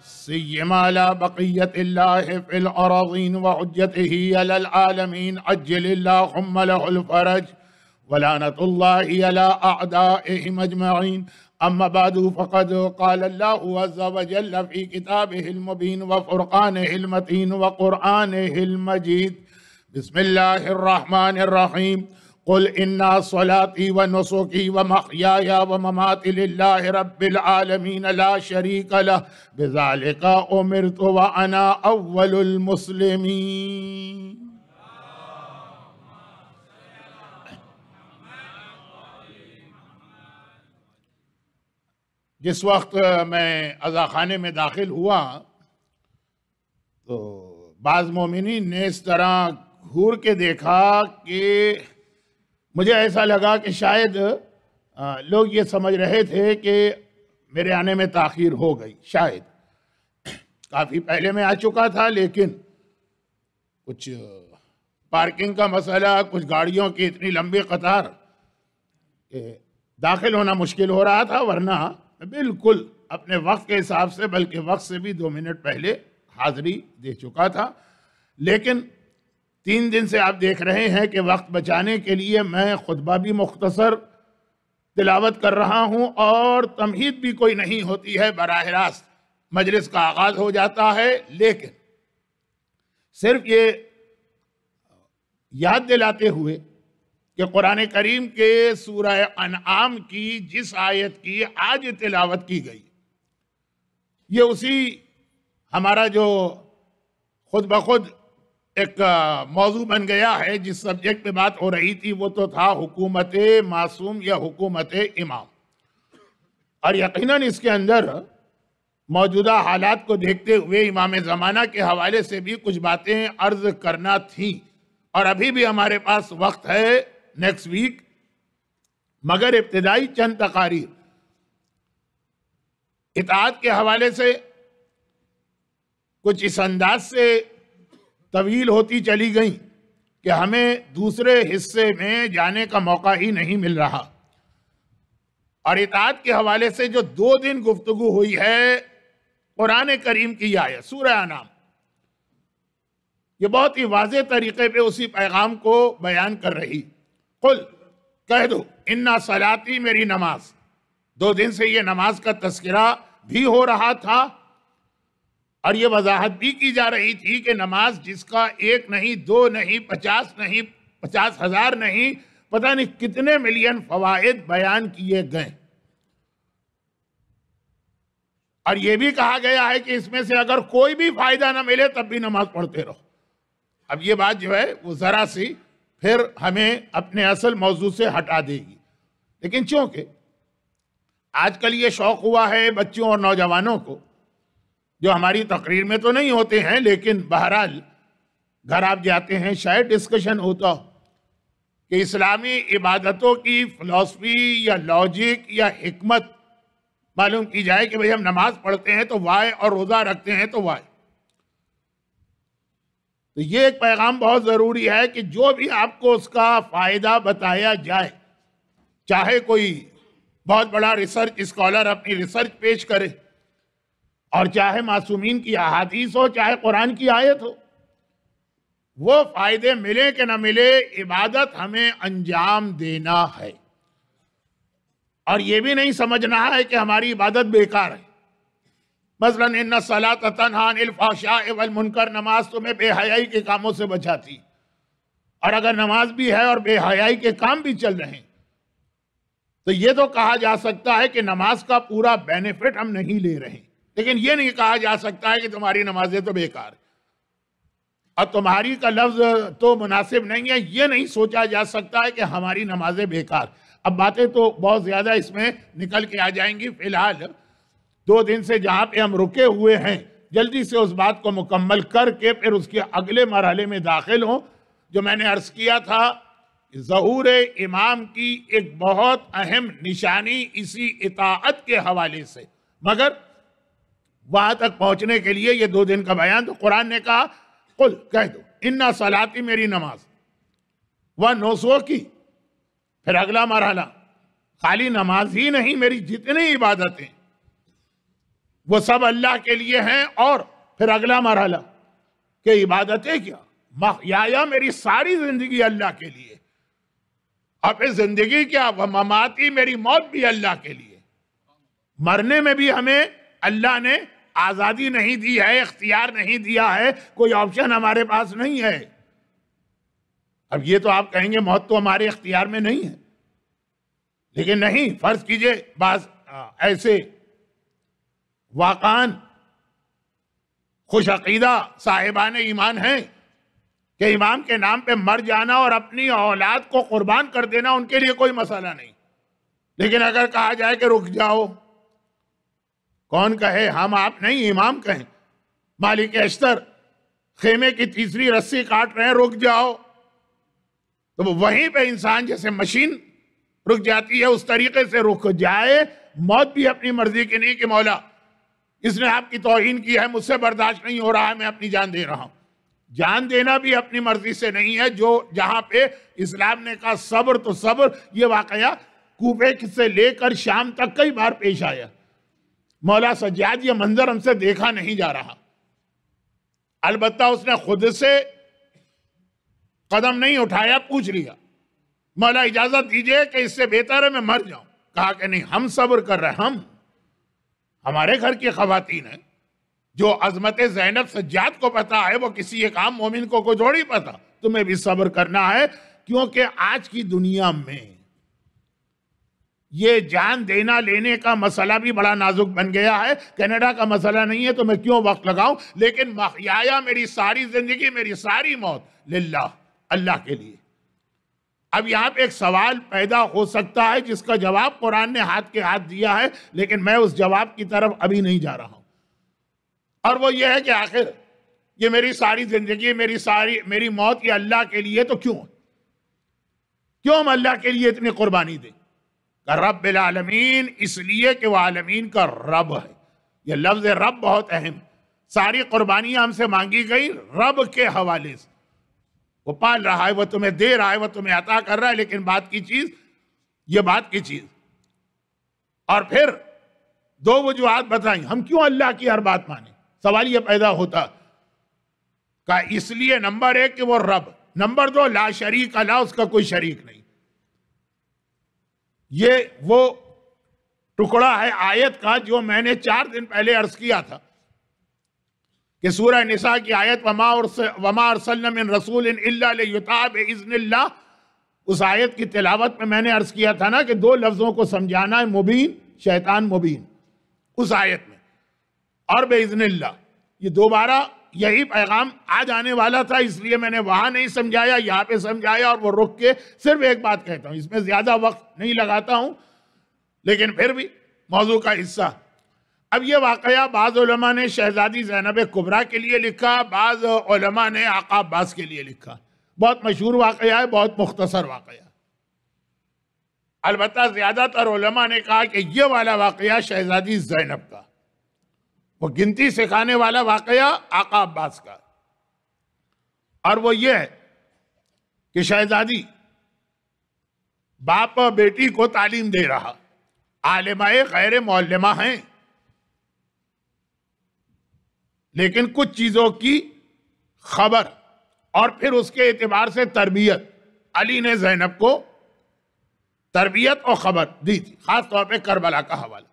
سيما على بقية الله في الأراضين وحجته على العالمين عجل اللهم له الفرج ولعنة الله على أعدائهم أجمعين أما بعد فقد قال الله عز وجل في كتابه المبين وفرقانه المتين وقرآنه المجيد بسم الله الرحمن الرحيم قل إن صلاتي ونسكي ومحياي ومماتي لله رب العالمين لا شريك له بذلك أمرت وأنا أول المسلمين جس وقت میں خانے میں داخل ہوا تو بعض مومنین نے اس طرح گھور کے دیکھا کہ مجھے ایسا لگا کہ شاید لوگ یہ سمجھ رہے تھے کہ میرے آنے میں تاخیر ہو گئی، شاید۔ کافی پہلے میں آ چکا تھا، لیکن کچھ پارکنگ کا مسئلہ، کچھ گاڑیوں کی اتنی لمبی قطار کہ داخل ہونا مشکل ہو رہا تھا، ورنہ بالکل اپنے وقت کے حساب سے، بلکہ وقت سے بھی دو منٹ پہلے حاضری دے چکا تھا۔ لیکن تین دن سے آپ دیکھ رہے ہیں کہ وقت بچانے کے لیے میں خطبہ بھی مختصر تلاوت کر رہا ہوں اور تمہید بھی کوئی نہیں ہوتی ہے براہ راست۔ مجلس کا آغاز ہو جاتا ہے، لیکن صرف یہ یاد دلاتے ہوئے کہ قرآن کریم کے سورہ انعام کی جس آیت کی آج تلاوت کی گئی، یہ اسی ہمارا جو خود بخود ایک موضوع بن گیا ہے، جس سبجیکٹ پہ بات ہو رہی تھی، وہ تو تھا حکومت معصوم یا حکومت امام۔ اور یقیناً اس کے اندر موجودہ حالات کو دیکھتے ہوئے امام زمانہ کے حوالے سے بھی کچھ باتیں عرض کرنا تھیں۔ اور ابھی بھی ہمارے پاس وقت ہے نیکسٹ ویک مگر ابتدائی چند تقاریر۔ اطاعت کے حوالے سے کچھ اس انداز سے طویل ہوتی چلی گئیں کہ ہمیں دوسرے حصے میں جانے کا موقع ہی نہیں مل رہا۔ اور اطاعت کے حوالے سے جو دو دن گفتگو ہوئی ہے، قرآن کریم کی آیت، سورہ نام یہ بہت ہی واضح طریقے پہ اسی پیغام کو بیان کر رہی۔ قل، کہہ دو، انا سلاتی میری نماز۔ دو دن سے یہ نماز کا تذکرہ بھی ہو رہا تھا اور یہ وضاحت بھی کی جا رہی تھی کہ نماز جس کا ایک نہیں، دو نہیں، پچاس نہیں، پچاس ہزار نہیں، پتہ نہیں کتنے ملین فوائد بیان کیے گئے۔ اور یہ بھی کہا گیا ہے کہ اس میں سے اگر کوئی بھی فائدہ نہ ملے تب بھی نماز پڑھتے رہو۔ اب یہ بات جو ہے وہ ذرا سی پھر ہمیں اپنے اصل موضوع سے ہٹا دے گی۔ لیکن چونکہ آج کل یہ شوق ہوا ہے بچوں اور نوجوانوں کو جو ہماری تقریر میں تو نہیں ہوتے ہیں، لیکن بہرحال گھر آپ جاتے ہیں، شاید ڈسکشن ہوتا ہو کہ اسلامی عبادتوں کی فلسفی یا لاجک یا حکمت معلوم کی جائے کہ بھئی ہم نماز پڑھتے ہیں تو وائے اور روزہ رکھتے ہیں تو وائے۔ تو یہ ایک پیغام بہت ضروری ہے کہ جو بھی آپ کو اس کا فائدہ بتایا جائے، چاہے کوئی بہت بڑا ریسرچ اسکالر اپنی ریسرچ پیش کرے۔ اور چاہے معصومین کی احادیث ہو، چاہے قرآن کی آیت ہو، وہ فائدے ملے کہ نہ ملے، عبادت ہمیں انجام دینا ہے۔ اور یہ بھی نہیں سمجھنا ہے کہ ہماری عبادت بیکار ہے۔ مثلا، ان صلاة تنہان الفاشاء والمنکر، نماز تمہیں بے حیائی کے کاموں سے بچاتی۔ اور اگر نماز بھی ہے اور بے حیائی کے کام بھی چل رہے ہیں، تو یہ تو کہا جا سکتا ہے کہ نماز کا پورا بینیفٹ ہم نہیں لے رہے۔ لیکن یہ نہیں کہا جا سکتا ہے کہ تمہاری نمازیں تو بیکار اور تمہاری کا لفظ تو مناسب نہیں ہے، یہ نہیں سوچا جا سکتا ہے کہ ہماری نمازیں بیکار اب باتیں تو بہت زیادہ اس میں نکل کے آ جائیں گی۔ فی الحال دو دن سے جہاں پہ ہم رکے ہوئے ہیں، جلدی سے اس بات کو مکمل کر کے پھر اس کے اگلے مرحلے میں داخل ہوں۔ جو میں نے عرض کیا تھا، ظہور امام کی ایک بہت اہم نشانی اسی اطاعت کے حوالے سے۔ مگر وہاں تک پہنچنے کے لیے یہ دو دن کا بیان تو قرآن نے کہا، قل، کہہ دو انا صلاتی میری نماز۔ وہ نو سو کی۔ پھر اگلا مرحلہ، خالی نماز ہی نہیں، میری جتنی عبادتیں۔ وہ سب اللہ کے لیے ہیں اور پھر اگلا مرحلہ، کہ عبادتیں کیا؟ یا میری ساری زندگی اللہ کے لیے۔ اور پھر زندگی کیا؟ وہ مماتی میری موت بھی اللہ کے لیے۔ مرنے میں بھی ہمیں اللہ نے آزادی نہیں دی ہے، اختیار نہیں دیا ہے، کوئی آپشن ہمارے پاس نہیں ہے۔ اب یہ تو آپ کہیں گے موت تو ہمارے اختیار میں نہیں ہے۔ لیکن نہیں، فرض کیجیے بعض ایسے واقعان، خوش عقیدہ صاحبان ایمان ہیں کہ امام کے نام پہ مر جانا اور اپنی اولاد کو قربان کر دینا ان کے لیے کوئی مسئلہ نہیں۔ لیکن اگر کہا جائے کہ رک جاؤ کون کہے؟ ہم آپ نہیں، امام کہیں۔ مالک اشتر خیمے کی تیسری رسی کاٹ رہے ہیں، رک جاؤ۔ تو وہیں پہ انسان جیسے مشین رک جاتی ہے، اس طریقے سے رک جائے۔ موت بھی اپنی مرضی کی نہیں کہ مولا، اس نے آپ کی توہین کی ہے، مجھ سے برداشت نہیں ہو رہا ہے میں اپنی جان دے رہا ہوں۔ جان دینا بھی اپنی مرضی سے نہیں ہے، جو جہاں پہ اسلام نے کہا، صبر تو صبر، یہ واقعہ کوپے سے لے کر شام تک کئی بار پیش آیا۔ مولا سجاد یہ منظر ہم سے دیکھا نہیں جا رہا۔ البتہ اس نے خود سے قدم نہیں اٹھایا، پوچھ لیا۔ مولا اجازت دیجیے کہ اس سے بہتر ہے میں مر جاؤں۔ کہا کہ نہیں، ہم صبر کر رہے ہم۔ ہمارے گھر کی خواتین ہیں۔ جو عظمت زینب سجاد کو پتا ہے، وہ کسی ایک عام مومن کو کوئی جوڑی پتا۔ تمہیں بھی صبر کرنا ہے، کیونکہ آج کی دنیا میں یہ جان دینا لینے کا مسئلہ بھی بڑا نازک بن گیا ہے۔ کینیڈا کا مسئلہ نہیں ہے تو میں کیوں وقت لگاؤں؟ لیکن محیایا میری ساری زندگی، میری ساری موت للہ، اللہ کے لیے۔ اب یہاں پہ ایک سوال پیدا ہو سکتا ہے جس کا جواب قرآن نے ہاتھ کے ہاتھ دیا ہے، لیکن میں اس جواب کی طرف ابھی نہیں جا رہا ہوں۔ اور وہ یہ ہے کہ آخر یہ میری ساری زندگی، میری ساری، میری موت یہ اللہ کے لیے تو کیوں؟ کیوں ہم اللہ کے لیے اتنی قربانی دیں؟ کہ رب العالمین اس لیے کہ وہ عالمین کا رب ہے۔ یہ لفظ رب بہت اہم۔ ساری قربانیاں ہم سے مانگی گئی رب کے حوالے سے۔ وہ پال رہا ہے، وہ تمہیں دے رہا ہے، وہ تمہیں عطا کر رہا ہے، لیکن بات کی چیز، یہ بات کی چیز۔ اور پھر دو وجوہات بتائیں۔ ہم کیوں اللہ کی ہر بات مانیں؟ سوال یہ پیدا ہوتا کہ اس لیے نمبر ایک کہ وہ رب، نمبر دو، لا شریک اللہ اس کا کوئی شریک نہیں۔ یہ وہ ٹکڑا ہے آیت کا جو میں نے چار دن پہلے عرض کیا تھا کہ سورہ نساء کی آیت وما ارسلنا من رسول الا لیتاب اذن اللہ۔ اس آیت کی تلاوت میں میں نے عرض کیا تھا نا کہ دو لفظوں کو سمجھانا ہے، مبین، شیطان مبین، اس آیت میں۔ اور بے اذن اللہ۔ یہ دوبارہ یہی پیغام آج آنے والا تھا، اس لیے میں نے وہاں نہیں سمجھایا، یہاں پہ سمجھایا اور وہ رک کے صرف ایک بات کہتا ہوں، اس میں زیادہ وقت نہیں لگاتا ہوں، لیکن پھر بھی موضوع کا حصہ۔ اب یہ واقعہ بعض علماء نے شہزادی زینب کبرا کے لیے لکھا، بعض علماء نے آقا عباس کے لیے لکھا۔ بہت مشہور واقعہ ہے، بہت مختصر واقعہ البتہ زیادہ تر علماء نے کہا کہ یہ والا واقعہ شہزادی زینب کا۔ وہ گنتی سکھانے والا واقعہ آقا عباس کا۔ اور وہ یہ ہے کہ شہزادی باپ اور بیٹی کو تعلیم دے رہا۔ عالمہ غیر معلمہ ہیں۔ لیکن کچھ چیزوں کی خبر اور پھر اس کے اعتبار سے تربیت۔ علی نے زینب کو تربیت اور خبر دی تھی، خاص طور پہ کربلا کا حوالہ۔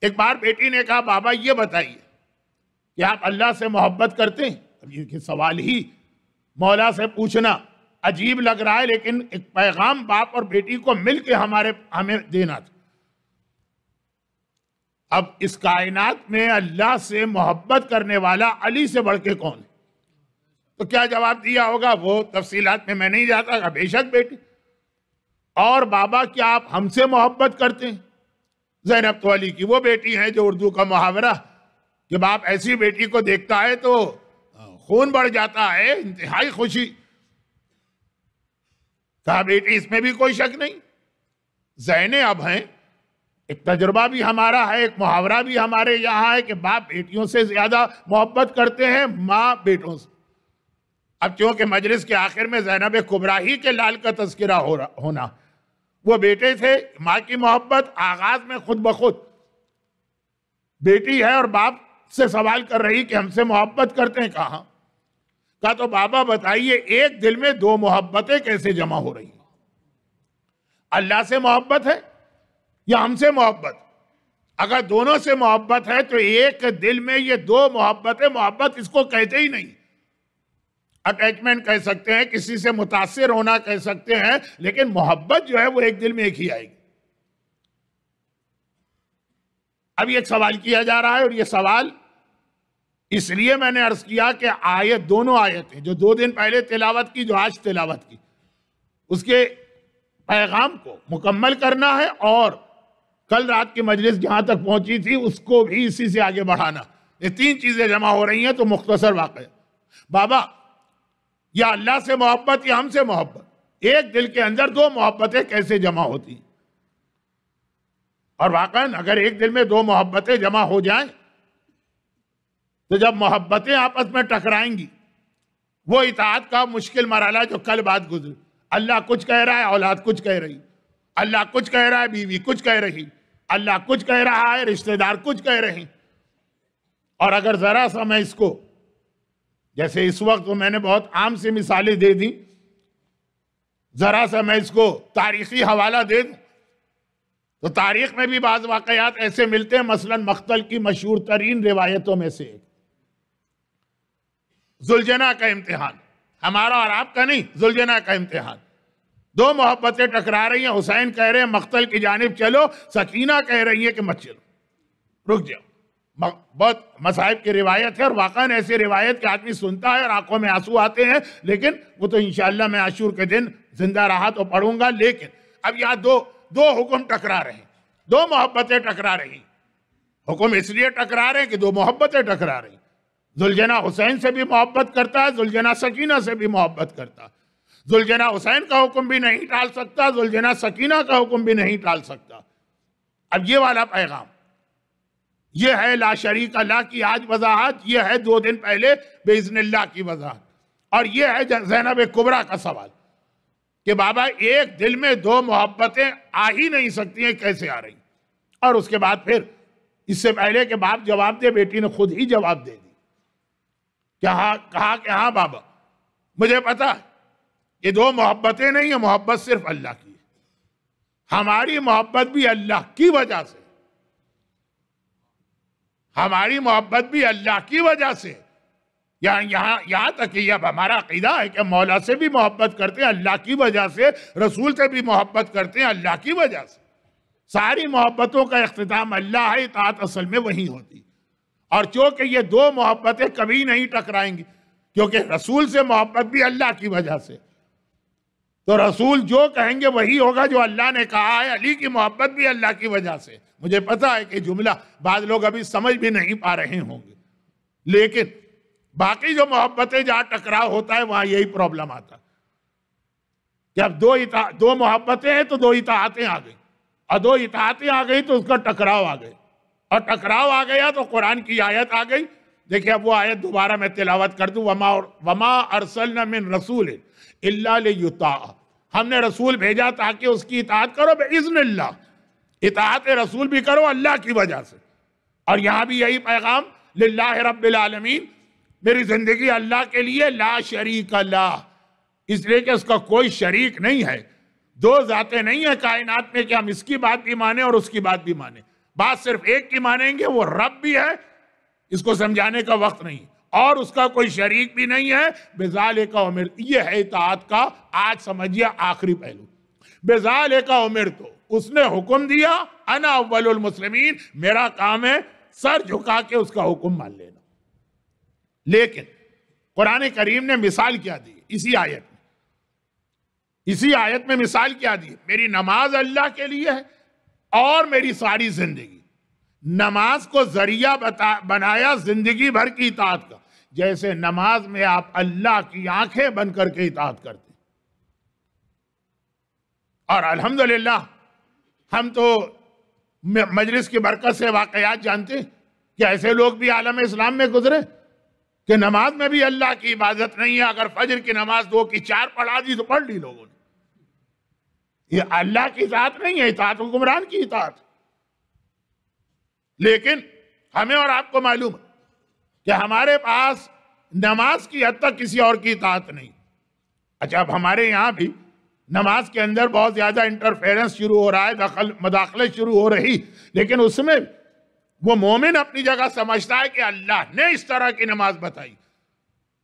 ایک بار بیٹی نے کہا، بابا، یہ بتائیے کہ آپ اللہ سے محبت کرتے ہیں؟ اب یہ سوال ہی مولا سے پوچھنا عجیب لگ رہا ہے، لیکن ایک پیغام باپ اور بیٹی کو مل کے ہمارے، ہمیں دینا تھا۔ اب اس کائنات میں اللہ سے محبت کرنے والا علی سے بڑھ کے کون ہے؟ تو کیا جواب دیا ہوگا؟ وہ تفصیلات میں میں نہیں جاتا بے شک بیٹی۔ اور بابا، کیا آپ ہم سے محبت کرتے ہیں؟ زینب تو علی کی، وہ بیٹی ہیں جو اردو کا محاورہ کہ باپ ایسی بیٹی کو دیکھتا ہے تو خون بڑھ جاتا ہے، انتہائی خوشی۔ کہا، بیٹی، اس میں بھی کوئی شک نہیں۔ زینے اب ہیں۔ ایک تجربہ بھی ہمارا ہے، ایک محاورہ بھی ہمارے یہاں ہے کہ باپ بیٹیوں سے زیادہ محبت کرتے ہیں ماں بیٹوں سے۔ اب چونکہ مجلس کے آخر میں زینب کبراہی کے لال کا تذکرہ ہونا۔ وہ بیٹے تھے، ماں کی محبت، آغاز میں خود بخود۔ بیٹی ہے اور باپ سے سوال کر رہی کہ ہم سے محبت کرتے ہیں، کہاں؟ کہا تو بابا بتائیے، ایک دل میں دو محبتیں کیسے جمع ہو رہی ہیں؟ اللہ سے محبت ہے یا ہم سے محبت؟ اگر دونوں سے محبت ہے تو ایک دل میں یہ دو محبت محبت اس کو کہتے ہی نہیں۔ اٹیچمنٹ کہہ سکتے ہیں، کسی سے متاثر ہونا کہہ سکتے ہیں، لیکن محبت جو ہے وہ ایک دل میں ایک ہی آئے گی۔ اب ایک سوال کیا جا رہا ہے اور یہ سوال اس لیے میں نے عرض کیا کہ آیت دونوں آیتیں جو دو دن پہلے تلاوت کی، جو آج تلاوت کی۔ اس کے پیغام کو مکمل کرنا ہے اور کل رات کی مجلس جہاں تک پہنچی تھی، اس کو بھی اسی سے آگے بڑھانا۔ یہ تین چیزیں جمع ہو رہی ہیں تو مختصر واقع بابا یا اللہ سے محبت یا ہم سے محبت۔ ایک دل کے اندر دو محبتیں کیسے جمع ہوتی؟ ہیں اور واقعا اگر ایک دل میں دو محبتیں جمع ہو جائیں، تو جب محبتیں آپس میں ٹکرائیں گی، وہ اطاعت کا مشکل مرحلہ جو کل بات گزری۔ اللہ کچھ کہہ رہا ہے، اولاد کچھ کہہ رہی۔ اللہ کچھ کہہ رہا ہے، بیوی کچھ کہہ رہی۔ اللہ کچھ کہہ رہا ہے، رشتہ دار کچھ کہہ رہے اور اگر ذرا سا میں اس کو جیسے اس وقت میں نے بہت عام سی مثالیں دے دی ذرا سا میں اس کو تاریخی حوالہ دے دوں۔ تو تاریخ میں بھی بعض واقعات ایسے ملتے ہیں، مثلا مختل کی مشہور ترین روایتوں میں سے ایک۔ زلجنہ کا امتحان۔ ہمارا اور آپ کا نہیں زلجنہ کا امتحان۔ دو محبتیں ٹکرا رہی ہیں۔ حسین کہہ رہے ہیں مختل کی جانب چلو، سکینہ کہہ رہی ہے کہ مت چلو۔ رک جاؤ۔ بہت مصاحب کی روایت ہے اور واقعا ایسی روایت کہ آدمی سنتا ہے اور آنکھوں میں آنسو آتے ہیں، لیکن وہ تو انشاءاللہ میں عاشور کے دن زندہ رہا تو پڑھوں گا، لیکن اب یہاں دو دو حکم ٹکرا رہے ہیں۔ دو محبتیں ٹکرا رہی حکم اس لیے ٹکرا رہے ہیں کہ دو محبتیں ٹکرا رہی زلجنہ حسین سے بھی محبت کرتا ہے زلجنہ سکینہ سے بھی محبت کرتا زلجنہ حسین کا حکم بھی نہیں ٹال سکتا زلجنہ سکینہ کا حکم بھی نہیں ٹال سکتا۔ اب یہ والا پیغام۔ یہ ہے لا شریک اللہ کی آج وضاحت، یہ ہے دو دن پہلے بے اللہ کی وضاحت۔ اور یہ ہے زینب کبرا کا سوال کہ بابا، ایک دل میں دو محبتیں آ ہی نہیں سکتی ہیں، کیسے آ رہی؟ اور اس کے بعد پھر اس سے پہلے کہ باپ جواب دے، بیٹی نے خود ہی جواب دے دی۔ کہا ہاں، کہا کہ ہاں بابا، مجھے پتا یہ دو محبتیں نہیں ہیں، محبت صرف اللہ کی ہماری محبت بھی اللہ کی وجہ سے۔ ہماری محبت بھی اللہ کی وجہ سے۔ یہاں یہاں یہاں تک کہ اب ہمارا عقیدہ ہے کہ مولا سے بھی محبت کرتے ہیں، اللہ کی وجہ سے، رسول سے بھی محبت کرتے ہیں، اللہ کی وجہ سے۔ ساری محبتوں کا اختتام اللہ ہے، اطاعت اصل میں وہی ہوتی۔ اور چونکہ یہ دو محبتیں کبھی نہیں ٹکرائیں گی، کیونکہ رسول سے محبت بھی اللہ کی وجہ سے۔ تو رسول جو کہیں گے وہی ہوگا جو اللہ نے کہا ہے، علی کی محبت بھی اللہ کی وجہ سے۔ مجھے پتا ہے کہ جملہ بعض لوگ ابھی سمجھ بھی نہیں پا رہے ہوں گے۔ لیکن باقی جو محبتیں جہاں ٹکراؤ ہوتا ہے، وہاں یہی پرابلم آتا۔ کہ اب دو دو محبتیں ہیں تو دو اطاعتیں آ گئی اور دو اطاعتیں آ گئی تو اس کا ٹکراؤ آ گئے۔ اور ٹکراؤ آ گیا تو قرآن کی آیت آ گئی۔ دیکھیں اب وہ آیت دوبارہ میں تلاوت کر دوں۔ وما وما ارسلنا من رسول اللہ لیتا ہم نے رسول بھیجا تاکہ اس کی اطاعت کرو بے اذن اللہ۔ اطاعت رسول بھی کرو اللہ کی وجہ سے۔ اور یہاں بھی یہی پیغام، للہ رب العالمین، میری زندگی اللہ کے لیے لا شریک اللہ۔ اس لیے کہ اس کا کوئی شریک نہیں ہے۔ دو ذاتیں نہیں ہیں کائنات میں کہ ہم اس کی بات بھی مانیں اور اس کی بات بھی مانیں۔ بات صرف ایک کی مانیں گے، وہ رب بھی ہے۔ اس کو سمجھانے کا وقت نہیں۔ اور اس کا کوئی شریک بھی نہیں ہے۔ بزال کا عمر، یہ ہے اطاعت کا۔ آج سمجھئے آخری پہلو۔ بزال کا عمر تو اس نے حکم دیا، انا اول المسلمین، میرا کام ہے سر جھکا کے اس کا حکم مان لینا۔ لیکن قرآن کریم نے مثال کیا دی اسی آیت میں۔ اسی آیت میں مثال کیا دی، میری نماز اللہ کے لیے ہے اور میری ساری زندگی۔ نماز کو ذریعہ بنایا زندگی بھر کی اطاعت کا۔ جیسے نماز میں آپ اللہ کی آنکھیں بن کر کے اطاعت کرتے اور الحمدللہ، ہم تو مجلس کی برکت سے واقعات جانتے کہ ایسے لوگ بھی عالم اسلام میں گزرے کہ نماز میں بھی اللہ کی عبادت نہیں ہے، اگر فجر کی نماز دو کی چار پڑھا دی تو پڑھ لی لوگوں نے۔ یہ اللہ کی اطاعت نہیں ہے، اطاعت حکمران کی اطاعت۔ لیکن ہمیں اور آپ کو معلوم ہے کہ ہمارے پاس نماز کی حد تک کسی اور کی اطاعت نہیں۔ اچھا اب ہمارے یہاں بھی نماز کے اندر بہت زیادہ انٹرفیرنس شروع ہو رہا ہے، دخل مداخلت شروع ہو رہی، لیکن اس میں وہ مومن اپنی جگہ سمجھتا ہے کہ اللہ نے اس طرح کی نماز بتائی۔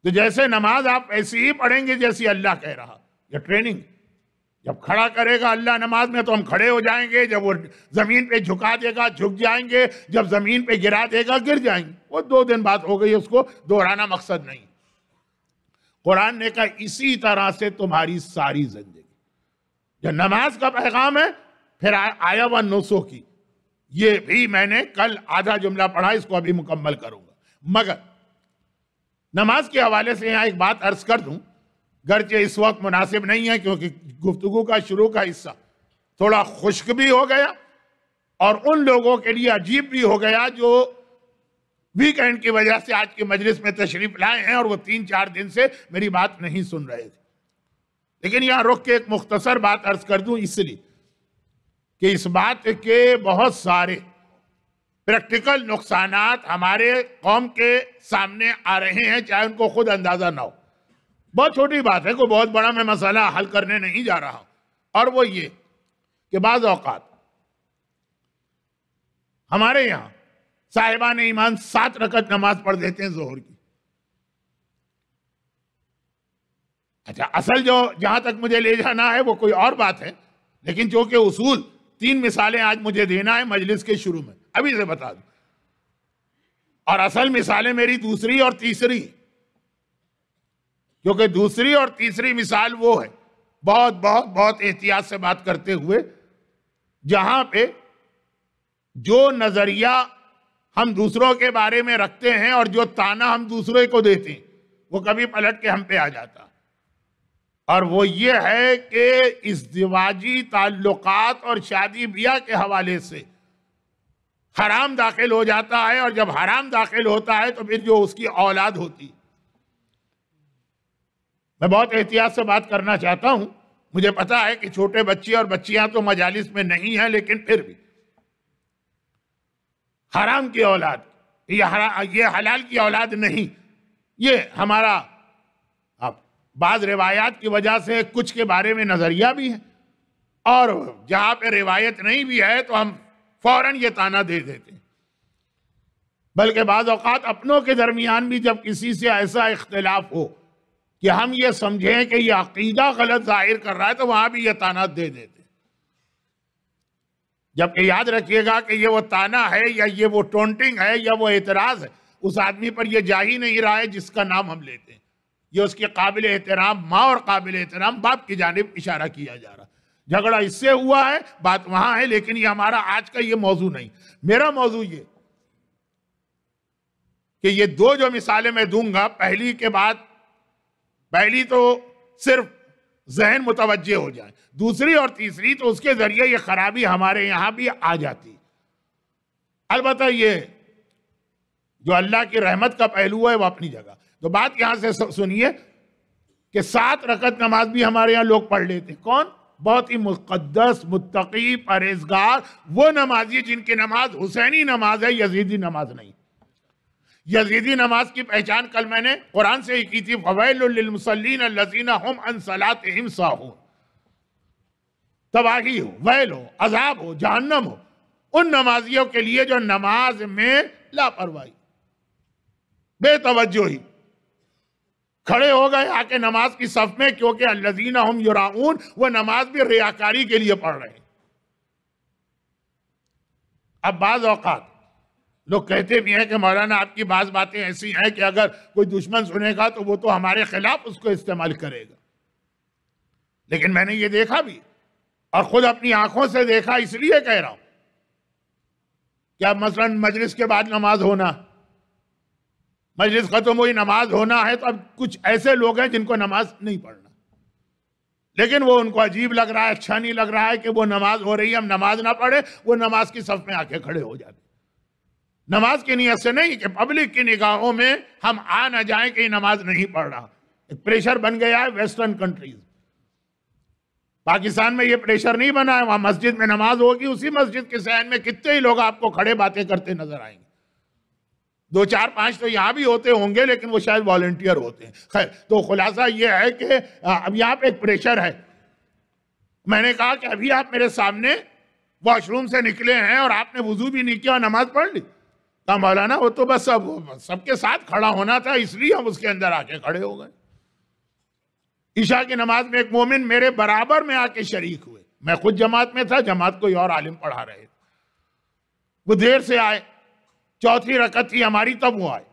تو جیسے نماز آپ ایسی ہی پڑھیں گے جیسی اللہ کہہ رہا۔ یہ ٹریننگ جب کھڑا کرے گا اللہ نماز میں تو ہم کھڑے ہو جائیں گے، جب وہ زمین پہ جھکا دے گا، جھک جائیں گے، جب زمین پہ گرا دے گا، گر جائیں گے۔ وہ دو دن بعد ہو گئی اس کو دہرانا مقصد نہیں۔ قرآن نے کہا، اسی طرح سے تمہاری ساری زندگی۔ جو نماز کا پیغام ہے، پھر آیا و نوسو کی۔ یہ بھی میں نے کل آدھا جملہ پڑھا، اس کو ابھی مکمل کروں گا۔ مگر نماز کے حوالے سے یہاں ایک بات عرض کر دوں۔ گرچہ اس وقت مناسب نہیں ہے، کیونکہ گفتگو کا، شروع کا حصہ تھوڑا خشک بھی ہو گیا اور ان لوگوں کے لیے عجیب بھی ہو گیا جو ویکینڈ کی وجہ سے آج کی مجلس میں تشریف لائے ہیں اور وہ تین چار دن سے میری بات نہیں سن رہے تھے۔ لیکن یہاں رخ کے ایک مختصر بات عرض کر دوں اس لیے کہ اس بات کے بہت سارے پریکٹیکل نقصانات ہمارے قوم کے سامنے آ رہے ہیں، چاہے ان کو خود اندازہ نہ ہو۔ بہت چھوٹی بات ہے، کوئی بہت بڑا میں مسئلہ حل کرنے نہیں جا رہا۔ اور وہ یہ کہ بعض اوقات ہمارے یہاں صاحبان ایمان سات رکعت نماز پڑھ دیتے ہیں زہر کی۔ اچھا اصل جو جہاں تک مجھے لے جانا ہے وہ کوئی اور بات ہے، لیکن جو کہ اصول تین مثالیں آج مجھے دینا ہے مجلس کے شروع میں، ابھی سے بتا دوں۔ اور اصل مثالیں میری دوسری اور تیسری۔ کیونکہ دوسری اور تیسری مثال وہ ہے، بہت بہت بہت احتیاط سے بات کرتے ہوئے، جہاں پہ جو نظریہ ہم دوسروں کے بارے میں رکھتے ہیں اور جو تانا ہم دوسرے کو دیتے ہیں، وہ کبھی پلٹ کے ہم پہ آ جاتا۔ اور وہ یہ ہے کہ ازدواجی تعلقات اور شادی بیاہ کے حوالے سے حرام داخل ہو جاتا ہے اور جب حرام داخل ہوتا ہے تو پھر جو اس کی اولاد ہوتی۔ میں بہت احتیاط سے بات کرنا چاہتا ہوں۔ مجھے پتا ہے کہ چھوٹے بچے اور بچیاں تو مجالس میں نہیں ہیں، لیکن پھر بھی۔ حرام کی اولاد، یہ حلال کی اولاد نہیں۔ یہ ہمارا، اب بعض روایات کی وجہ سے کچھ کے بارے میں نظریہ بھی ہے۔ اور جہاں پہ روایت نہیں بھی ہے تو ہم فوراً یہ تانا دے دیتے ہیں۔ بلکہ بعض اوقات اپنوں کے درمیان بھی جب کسی سے ایسا اختلاف ہو کہ ہم یہ سمجھیں کہ یہ عقیدہ غلط ظاہر کر رہا ہے تو وہاں بھی یہ تانا دے دیتے جبکہ یاد رکھیے گا کہ یہ وہ تانا ہے یا یہ وہ ٹونٹنگ ہے یا وہ اعتراض ہے، اس آدمی پر یہ جا ہی نہیں رہا ہے جس کا نام ہم لیتے ہیں۔ یہ اس کے قابل احترام، ماں اور قابل احترام باپ کی جانب اشارہ کیا جا رہا۔ جھگڑا اس سے ہوا ہے، بات وہاں ہے، لیکن یہ ہمارا آج کا یہ موضوع نہیں۔ میرا موضوع یہ کہ یہ دو جو مثالیں میں دوں گا، پہلی کے بعد، پہلی تو صرف ذہن متوجہ ہو جائے۔ دوسری اور تیسری تو اس کے ذریعے یہ خرابی ہمارے یہاں بھی آ جاتی۔ البتہ یہ جو اللہ کی رحمت کا پہلو ہے وہ اپنی جگہ۔ تو بات یہاں سے سنیے کہ سات رکعت نماز بھی ہمارے یہاں لوگ پڑھ لیتے کون؟ بہت ہی مقدس، متقی، پرہیزگار، وہ نمازی جن کی نماز حسینی نماز ہے، یزیدی نماز نہیں۔ یزیدی نماز کی پہچان کل میں نے قرآن سے ہی کی تھی۔ فویل للمسلین اللذین ہم ان صلاتہم ساہون تباہی ہو، ویل ہو، عذاب ہو، جہنم ہو۔ ان نمازیوں کے لیے جو نماز میں لاپرواہی۔ بے توجہی کھڑے ہو گئے آ کے نماز کی صف میں کیونکہ الذین ہم یراؤن وہ نماز بھی ریاکاری کے لیے پڑھ رہے ہیں۔ اب بعض اوقات لوگ کہتے بھی ہیں کہ مولانا آپ کی بعض باتیں ایسی ہیں کہ اگر کوئی دشمن سنے گا تو وہ تو ہمارے خلاف اس کو استعمال کرے گا۔ لیکن میں نے یہ دیکھا بھی اور خود اپنی آنکھوں سے دیکھا، اس لیے کہہ رہا ہوں۔ کہ اب مثلا مجلس کے بعد نماز ہونا، مجلس ختم ہوئی، نماز ہونا ہے، تو اب کچھ ایسے لوگ ہیں جن کو نماز نہیں پڑھنا۔ لیکن وہ ان کو عجیب لگ رہا ہے اچھا نہیں لگ رہا ہے کہ وہ نماز ہو رہی ہے، ہم نماز نہ پڑھے وہ نماز کی صف میں آ کے کھڑے ہو جاتے نماز کی نیت سے نہیں کہ پبلک کی نگاہوں میں ہم آ نہ جائیں کہ یہ نماز نہیں پڑھ رہا۔ ایک پریشر بن گیا ہے ویسٹرن کنٹریز پاکستان میں یہ پریشر نہیں بنا ہے، وہاں مسجد میں نماز ہوگی، اسی مسجد کے سہن میں کتنے ہی لوگ آپ کو کھڑے باتیں کرتے نظر آئیں گے۔ دو چار پانچ تو یہاں بھی ہوتے ہوں گے، لیکن وہ شاید والنٹیئر ہوتے ہیں۔ خیر، تو خلاصہ یہ ہے کہ اب یہاں پہ ایک پریشر ہے۔ میں نے کہا کہ ابھی آپ میرے سامنے واش روم سے نکلے ہیں اور آپ نے وضو بھی نہیں کیا اور نماز پڑھ لی۔ کہا مولانا، وہ تو بس سب سب کے ساتھ کھڑا ہونا تھا، اس لیے ہم اس کے اندر آ کے کھڑے ہو گئے۔ عشاء کی نماز میں ایک مومن میرے برابر میں آ کے شریک ہوئے۔ میں خود جماعت میں تھا، جماعت کوئی اور عالم پڑھا رہے۔ تھے وہ دیر سے آئے، چوتھی رکت تھی ہماری تب وہ آئے۔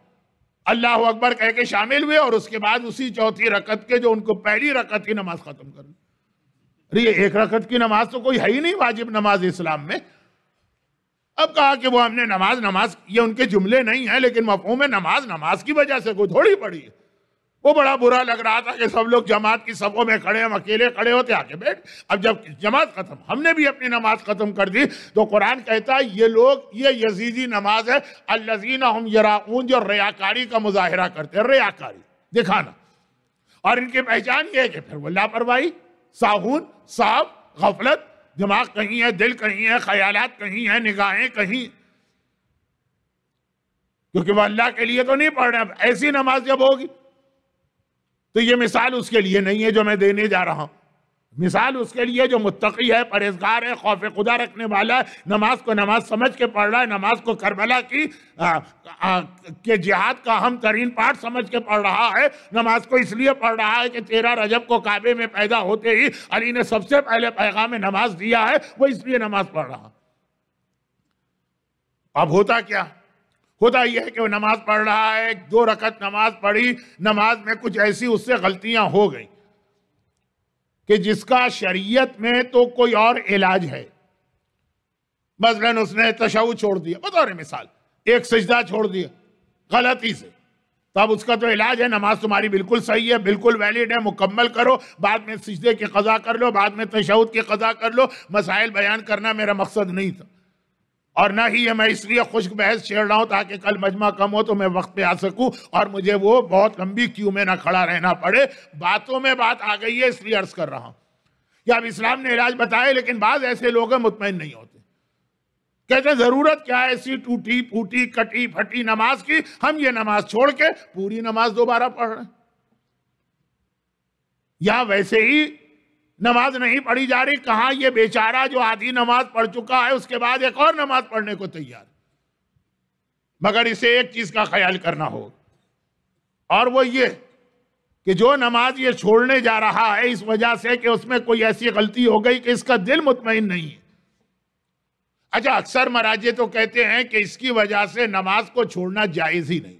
اللہ اکبر کہہ کے شامل ہوئے اور اس کے بعد اسی چوتھی رکت کے جو ان کو پہلی رکت تھی نماز ختم کر لی ایک رکت کی نماز تو کوئی ہے ہی نہیں واجب نماز اسلام میں۔ اب کہا کہ وہ ہم نے نماز نماز، یہ ان کے جملے نہیں ہیں، لیکن مفہوم نماز نماز کی وجہ سے کوئی تھوڑی پڑی ہے۔ وہ بڑا برا لگ رہا تھا کہ سب لوگ جماعت کی صفوں میں کھڑے ہم اکیلے کھڑے ہوتے آکے بیٹھ۔ اب جب جماعت ختم، ہم نے بھی اپنی نماز ختم کر دی۔ تو قرآن کہتا ہے، یہ لوگ، یہ یزیدی نماز ہے۔ اللذین ہم یراؤن جو ریاکاری کا مظاہرہ کرتے ہیں، ریاکاری، دکھانا۔ اور ان کی پہچان یہ ہے کہ پھر وہ لاپرواہی، ساہون، صاف، غفلت دماغ کہیں ہے، دل کہیں ہے، خیالات کہیں ہیں، نگاہیں کہیں۔ کیونکہ وہ اللہ کے لیے تو نہیں پڑھ رہے ایسی نماز جب ہوگی تو یہ مثال اس کے لیے نہیں ہے جو میں دینے جا رہا ہوں۔ مثال اس کے لیے جو متقی ہے پرہزگار ہے، خوف خدا رکھنے والا ہے، نماز کو نماز سمجھ کے پڑھ رہا ہے، نماز کو کربلا کی کہ جہاد کا اہم ترین پارٹ سمجھ کے پڑھ رہا ہے، نماز کو اس لیے پڑھ رہا ہے کہ تیرہ رجب کو کعبے میں پیدا ہوتے ہی علی نے سب سے پہلے پیغام نماز دیا ہے، وہ اس لیے نماز پڑھ رہا۔ اب ہوتا کیا؟ ہوتا یہ ہے کہ وہ نماز پڑھ رہا ہے دو رکعت نماز پڑھی، نماز میں کچھ ایسی اس سے غلطیاں ہو گئیں۔ کہ جس کا شریعت میں تو کوئی اور علاج ہے۔ مثلا اس نے تشہو چھوڑ دیا، بطور مثال، ایک سجدہ چھوڑ دیا، غلطی سے۔ تب اس کا تو علاج ہے، نماز تمہاری بالکل صحیح ہے، بالکل ویلڈ ہے، مکمل کرو، بعد میں سجدے کی قضا کر لو، بعد میں تشہد کی قضا کر لو۔ مسائل بیان کرنا میرا مقصد نہیں تھا۔ اور نہ ہی یہ میں اس لیے خشک بحث چھیڑ رہا ہوں تاکہ کل مجمع کم ہو تو میں وقت پہ آ سکوں اور مجھے وہ بہت لمبی کیوں میں نہ کھڑا رہنا پڑے۔ باتوں میں بات آ گئی ہے، اس لیے عرض کر رہا ہوں۔ کہ اب اسلام نے علاج بتائے لیکن بعض ایسے لوگ ہیں مطمئن نہیں ہوتے۔ کہتے ہیں ضرورت کیا ہے ایسی ٹوٹی پوٹی کٹی، پھٹی نماز کی؟ ہم یہ نماز چھوڑ کے پوری نماز دوبارہ پڑھ رہے ہیں۔ یا ویسے ہی نماز نہیں پڑھی جا رہی، کہاں یہ بیچارہ جو آدھی نماز پڑھ چکا ہے، اس کے بعد ایک اور نماز پڑھنے کو تیار۔ مگر اسے ایک چیز کا خیال کرنا ہو۔ اور وہ یہ کہ جو نماز یہ چھوڑنے جا رہا ہے، اس وجہ سے کہ اس میں کوئی ایسی غلطی ہو گئی کہ اس کا دل مطمئن نہیں ہے۔ اچھا اکثر مراجے تو کہتے ہیں کہ اس کی وجہ سے نماز کو چھوڑنا جائز ہی نہیں۔